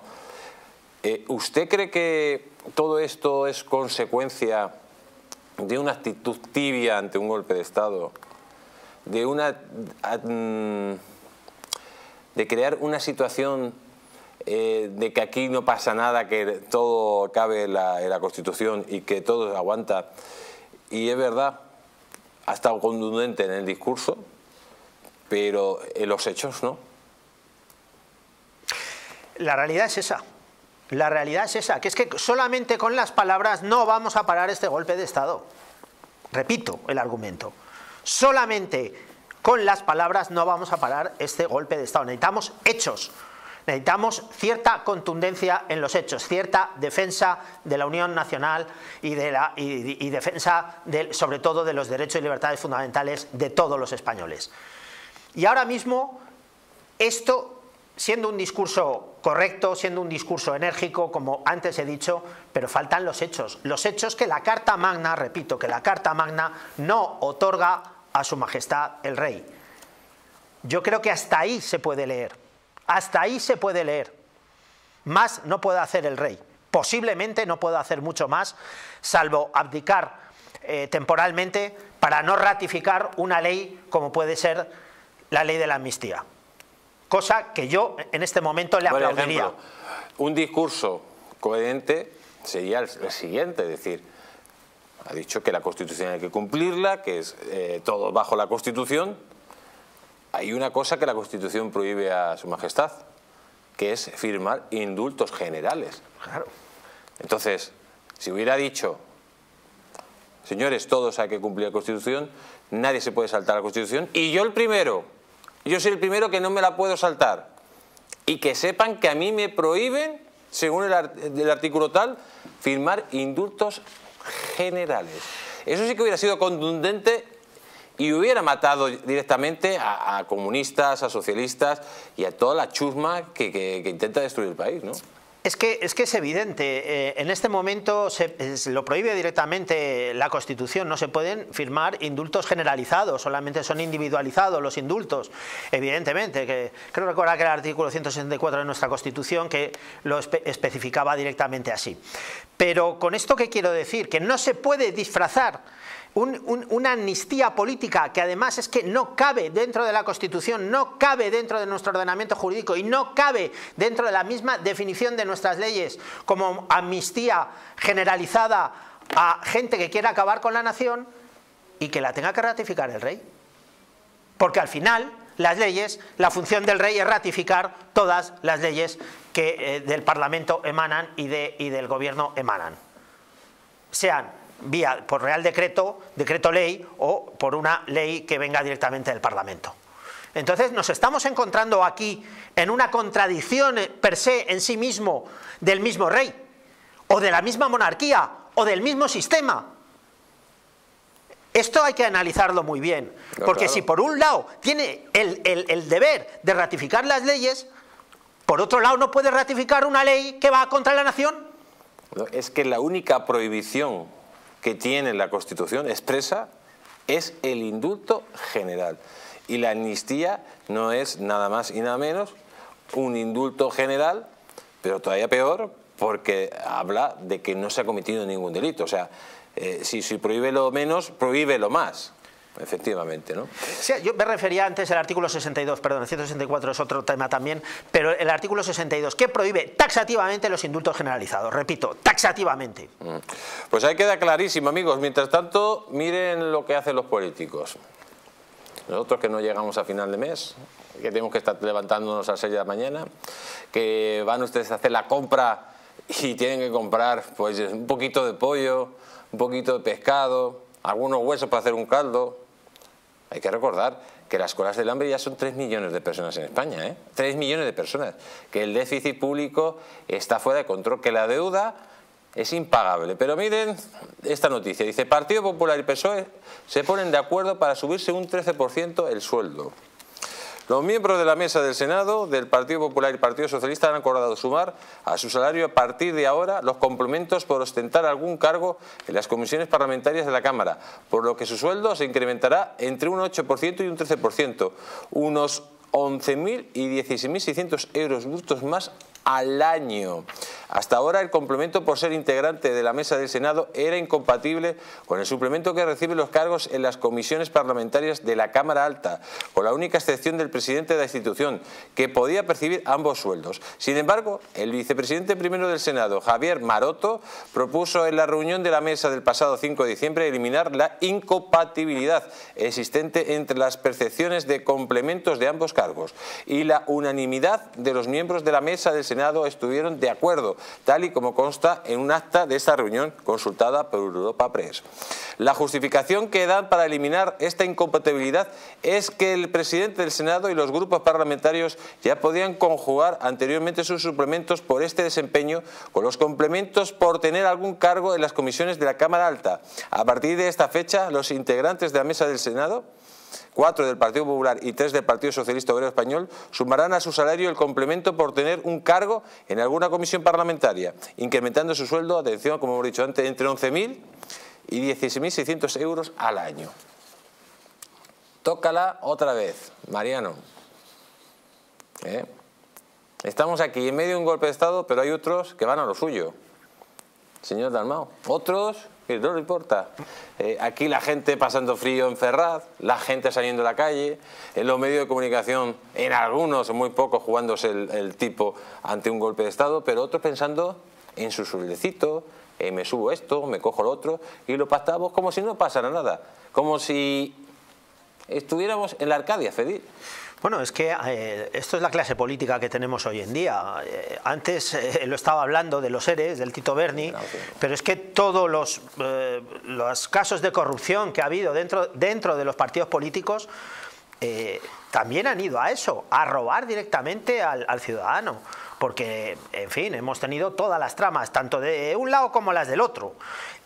eh, ¿usted cree que todo esto es consecuencia de una actitud tibia ante un golpe de Estado, de una mm, de crear una situación eh, de que aquí no pasa nada, que todo cabe en la, Constitución y que todo aguanta. Y es verdad, ha estado contundente en el discurso, pero en los hechos no. La realidad es esa. La realidad es esa, que es que solamente con las palabras no vamos a parar este golpe de Estado. Repito el argumento. Solamente con las palabras no vamos a parar este golpe de Estado. Necesitamos hechos. Necesitamos cierta contundencia en los hechos, cierta defensa de la Unión Nacional y, defensa sobre todo de los derechos y libertades fundamentales de todos los españoles. Y ahora mismo esto siendo un discurso correcto, siendo un discurso enérgico, como antes he dicho, pero faltan los hechos. Los hechos que la Carta Magna, repito, que la Carta Magna no otorga a su majestad el rey. Yo creo que hasta ahí se puede leer, hasta ahí se puede leer. Más no puede hacer el rey. Posiblemente no pueda hacer mucho más, salvo abdicar eh, temporalmente para no ratificar una ley como puede ser la ley de la amnistía. Cosa que yo en este momento le aplaudiría. un discurso coherente sería el, siguiente, es decir, ha dicho que la Constitución hay que cumplirla, que es eh, todo bajo la Constitución. Hay una cosa que la Constitución prohíbe a Su Majestad, que es firmar indultos generales. Claro. Entonces, si hubiera dicho, señores, todos hay que cumplir la Constitución, nadie se puede saltar la Constitución, y yo el primero, yo soy el primero que no me la puedo saltar. Y que sepan que a mí me prohíben, según el, artículo tal, firmar indultos generales. Eso sí que hubiera sido contundente y hubiera matado directamente a, comunistas, a socialistas y a toda la chusma que, intenta destruir el país, ¿no? Es que, es evidente, eh, en este momento se, lo prohíbe directamente la Constitución, no se pueden firmar indultos generalizados, solamente son individualizados los indultos, evidentemente, que creo recordar que el artículo 164 de nuestra Constitución que lo especificaba directamente así. Pero con esto que quiero decir, que no se puede disfrazar una amnistía política que además es que no cabe dentro de la Constitución, no cabe dentro de nuestro ordenamiento jurídico y no cabe dentro de la misma definición de nuestras leyes como amnistía generalizada a gente que quiera acabar con la nación y que la tenga que ratificar el rey. Porque al final las leyes, la función del rey es ratificar todas las leyes que eh, del Parlamento emanan y, y del Gobierno emanan. Sean vía por real decreto, decreto ley o por una ley que venga directamente del Parlamento. Entonces nos estamos encontrando aquí en una contradicción per se en sí mismo del mismo rey o de la misma monarquía o del mismo sistema. Esto hay que analizarlo muy bien, porque si por un lado tiene el, el deber de ratificar las leyes, por otro lado no puede ratificar una ley que va contra la nación. Es que la única prohibición que tiene la Constitución expresa es el indulto general. Y la amnistía no es nada más y nada menos un indulto general, pero todavía peor porque habla de que no se ha cometido ningún delito. O sea, eh, si, si prohíbe lo menos, prohíbe lo más. Efectivamente, ¿no? Sí, yo me refería antes al artículo 62, perdón, el 164 es otro tema también, pero el artículo 62, que prohíbe taxativamente los indultos generalizados, repito, taxativamente. Mm. Pues ahí queda clarísimo, amigos. Mientras tanto, miren lo que hacen los políticos. Nosotros que no llegamos a final de mes, que tenemos que estar levantándonos a las 6 de la mañana, que van ustedes a hacer la compra y tienen que comprar pues un poquito de pollo, un poquito de pescado, algunos huesos para hacer un caldo, hay que recordar que las colas del hambre ya son 3 millones de personas en España, ¿eh? 3 millones de personas, que el déficit público está fuera de control, que la deuda es impagable. Pero miren esta noticia, dice Partido Popular y PSOE se ponen de acuerdo para subirse un 13% el sueldo. Los miembros de la mesa del Senado del Partido Popular y Partido Socialista han acordado sumar a su salario a partir de ahora los complementos por ostentar algún cargo en las comisiones parlamentarias de la Cámara, por lo que su sueldo se incrementará entre un 8% y un 13%, unos 11.000 y 16.600 euros brutos más al año. Hasta ahora el complemento por ser integrante de la mesa del Senado era incompatible con el suplemento que recibe los cargos en las comisiones parlamentarias de la Cámara Alta, con la única excepción del presidente de la institución, que podía percibir ambos sueldos. Sin embargo, el vicepresidente primero del Senado, Javier Maroto, propuso en la reunión de la mesa del pasado 5 de diciembre eliminar la incompatibilidad existente entre las percepciones de complementos de ambos cargos y la unanimidad de los miembros de la mesa del Senado estuvieron de acuerdo tal y como consta en un acta de esta reunión consultada por Europa Press. La justificación que dan para eliminar esta incompatibilidad es que el presidente del Senado y los grupos parlamentarios ya podían conjugar anteriormente sus suplementos por este desempeño con los complementos por tener algún cargo en las comisiones de la Cámara Alta. A partir de esta fecha, los integrantes de la mesa del Senado cuatro del Partido Popular y tres del Partido Socialista Obrero Español, sumarán a su salario el complemento por tener un cargo en alguna comisión parlamentaria, incrementando su sueldo, atención, como hemos dicho antes, entre 11.000 y 16.600 euros al año. Tócala otra vez, Mariano. ¿Eh? Estamos aquí en medio de un golpe de Estado, pero hay otros que van a lo suyo. Señor Dalmao. Otros no le importa. Eh, aquí la gente pasando frío en Ferraz, la gente saliendo a la calle, en los medios de comunicación, en algunos, muy pocos, jugándose el, tipo ante un golpe de Estado, pero otros pensando en su sueldecito, eh, me subo esto, me cojo lo otro, y lo pactamos como si no pasara nada, como si estuviéramos en la Arcadia, Fedil. Bueno, es que eh, esto es la clase política que tenemos hoy en día. Eh, antes eh, lo estaba hablando de los seres, del Tito Berni, pero es que todos los, los, casos de corrupción que ha habido dentro, dentro de los partidos políticos también han ido a eso, a robar directamente al, al ciudadano porque, en fin, hemos tenido todas las tramas, tanto de un lado como las del otro.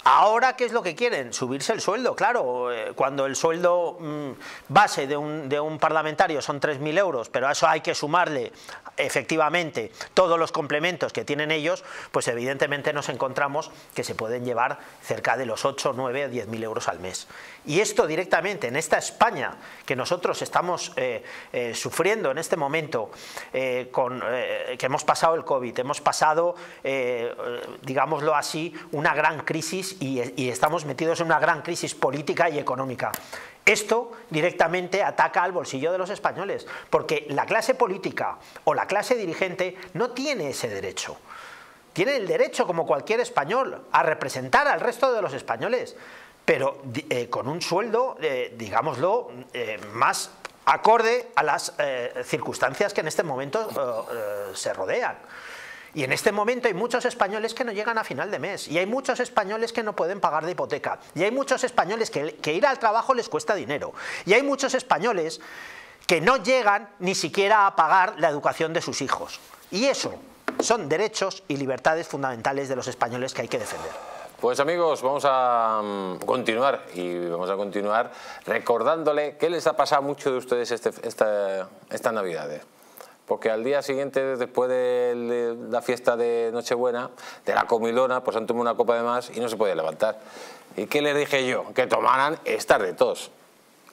Ahora, ¿qué es lo que quieren? Subirse el sueldo, claro. Eh, cuando el sueldo mm, base de un, parlamentario son 3.000 euros, pero a eso hay que sumarle efectivamente todos los complementos que tienen ellos, pues evidentemente nos encontramos que se pueden llevar cerca de los 8, 9, 10.000 euros al mes. Y esto directamente en esta España que nosotros estamos eh, eh, sufriendo en este momento, con, que hemos pasado el COVID, hemos pasado, digámoslo así, una gran crisis y, estamos metidos en una gran crisis política y económica. Esto directamente ataca al bolsillo de los españoles, porque la clase política o la clase dirigente no tiene ese derecho. Tiene el derecho, como cualquier español, a representar al resto de los españoles, pero eh, con un sueldo, eh, digámoslo, eh, más acorde a las circunstancias que en este momento se rodean. Y en este momento hay muchos españoles que no llegan a final de mes, y hay muchos españoles que no pueden pagar de hipoteca, y hay muchos españoles que, ir al trabajo les cuesta dinero, y hay muchos españoles que no llegan ni siquiera a pagar la educación de sus hijos. Y eso son derechos y libertades fundamentales de los españoles que hay que defender. Pues amigos, vamos a mm, continuar y vamos a continuar recordándole qué les ha pasado a muchos de ustedes este, esta, estas navidades porque al día siguiente, después de la fiesta de Nochebuena, de la comilona, pues han tomado una copa de más y no se podía levantar. ¿Y qué les dije yo? Que tomaran estar de tos.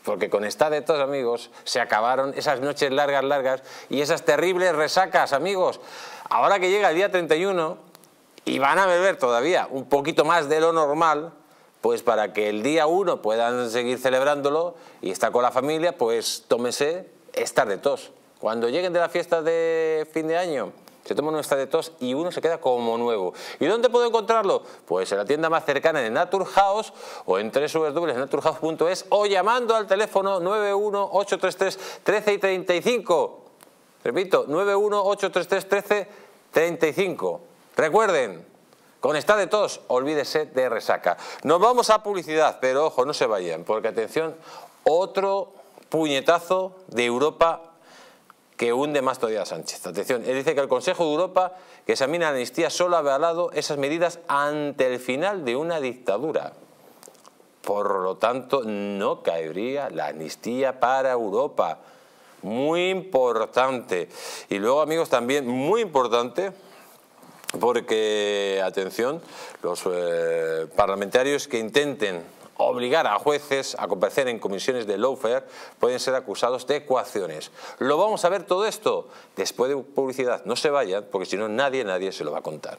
Porque con estar de tos, amigos, se acabaron esas noches largas, largas y esas terribles resacas, amigos. Ahora que llega el día 31 y van a beber todavía un poquito más de lo normal, pues para que el día 1 puedan seguir celebrándolo y estar con la familia, pues tómese estar de tos. Cuando lleguen de la fiesta de fin de año, se toma nuestra de tos y uno se queda como nuevo. ¿Y dónde puedo encontrarlo? Pues en la tienda más cercana de Naturhaus o en www.naturhaus.es o llamando al teléfono 91833 13 y 35. Repito, 91833 13 35. Recuerden, con esta de tos, olvídese de resaca. Nos vamos a publicidad, pero ojo, no se vayan, porque atención, otro puñetazo de Europa que hunde más todavía a Sánchez. Atención, él dice que el Consejo de Europa que examina la amnistía solo ha avalado esas medidas ante el final de una dictadura. Por lo tanto, no caería la amnistía para Europa. Muy importante. Y luego, amigos, también muy importante, porque, atención, los eh, parlamentarios que intenten obligar a jueces a comparecer en comisiones de lawfare, pueden ser acusados de ecuaciones. Lo vamos a ver todo esto después de publicidad. No se vayan, porque si no nadie, nadie se lo va a contar.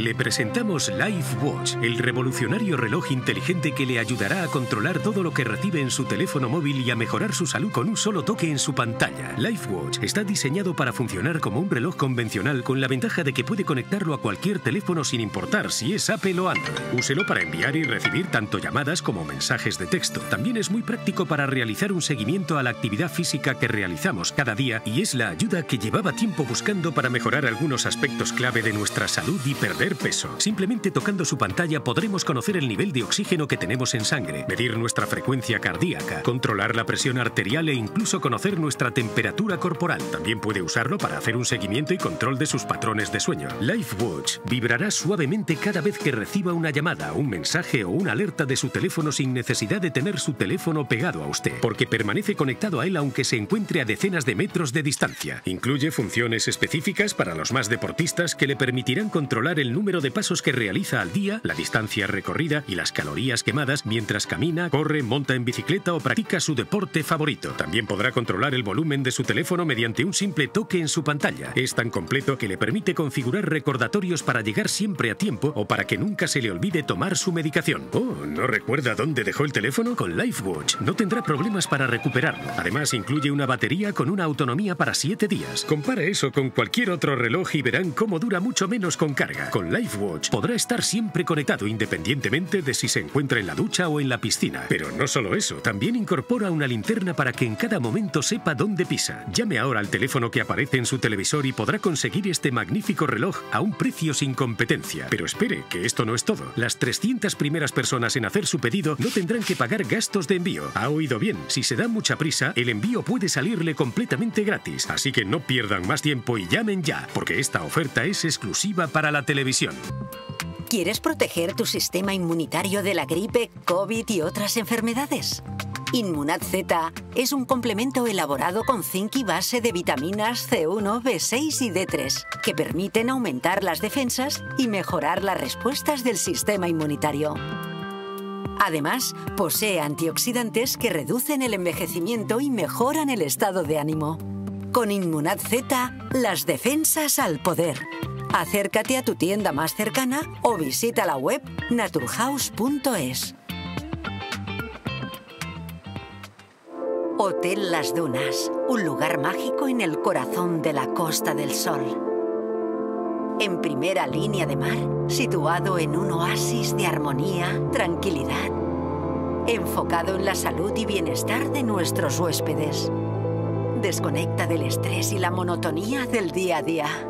Le presentamos LifeWatch, el revolucionario reloj inteligente que le ayudará a controlar todo lo que recibe en su teléfono móvil y a mejorar su salud con un solo toque en su pantalla. LifeWatch está diseñado para funcionar como un reloj convencional con la ventaja de que puede conectarlo a cualquier teléfono sin importar si es Apple o Android. Úselo para enviar y recibir tanto llamadas como mensajes de texto. También es muy práctico para realizar un seguimiento a la actividad física que realizamos cada día y es la ayuda que llevaba tiempo buscando para mejorar algunos aspectos clave de nuestra salud y perder peso. Simplemente tocando su pantalla podremos conocer el nivel de oxígeno que tenemos en sangre, medir nuestra frecuencia cardíaca, controlar la presión arterial e incluso conocer nuestra temperatura corporal. También puede usarlo para hacer un seguimiento y control de sus patrones de sueño. LifeWatch vibrará suavemente cada vez que reciba una llamada, un mensaje o una alerta de su teléfono sin necesidad de tener su teléfono pegado a usted, porque permanece conectado a él aunque se encuentre a decenas de metros de distancia. Incluye funciones específicas para los más deportistas que le permitirán controlar el número de pasos que realiza al día, la distancia recorrida y las calorías quemadas mientras camina, corre, monta en bicicleta o practica su deporte favorito. También podrá controlar el volumen de su teléfono mediante un simple toque en su pantalla. Es tan completo que le permite configurar recordatorios para llegar siempre a tiempo o para que nunca se le olvide tomar su medicación. Oh, ¿no recuerda dónde dejó el teléfono? Con LifeWatch no tendrá problemas para recuperarlo. Además, incluye una batería con una autonomía para 7 días. Compara eso con cualquier otro reloj y verán cómo dura mucho menos con carga. Con LifeWatch podrá estar siempre conectado independientemente de si se encuentra en la ducha o en la piscina. Pero no solo eso, también incorpora una linterna para que en cada momento sepa dónde pisa. Llame ahora al teléfono que aparece en su televisor y podrá conseguir este magnífico reloj a un precio sin competencia. Pero espere, que esto no es todo. Las 300 primeras personas en hacer su pedido no tendrán que pagar gastos de envío. Ha oído bien, si se da mucha prisa, el envío puede salirle completamente gratis. Así que no pierdan más tiempo y llamen ya, porque esta oferta es exclusiva para la televisión. ¿Quieres proteger tu sistema inmunitario de la gripe, COVID y otras enfermedades? Inmunad Z es un complemento elaborado con zinc y base de vitaminas C1, B6 y D3 que permiten aumentar las defensas y mejorar las respuestas del sistema inmunitario. Además, posee antioxidantes que reducen el envejecimiento y mejoran el estado de ánimo. Con Inmunad Z, las defensas al poder. Acércate a tu tienda más cercana o visita la web naturhaus.es. Hotel Las Dunas, un lugar mágico en el corazón de la Costa del Sol. En primera línea de mar, situado en un oasis de armonía, tranquilidad, enfocado en la salud y bienestar de nuestros huéspedes. Desconecta del estrés y la monotonía del día a día.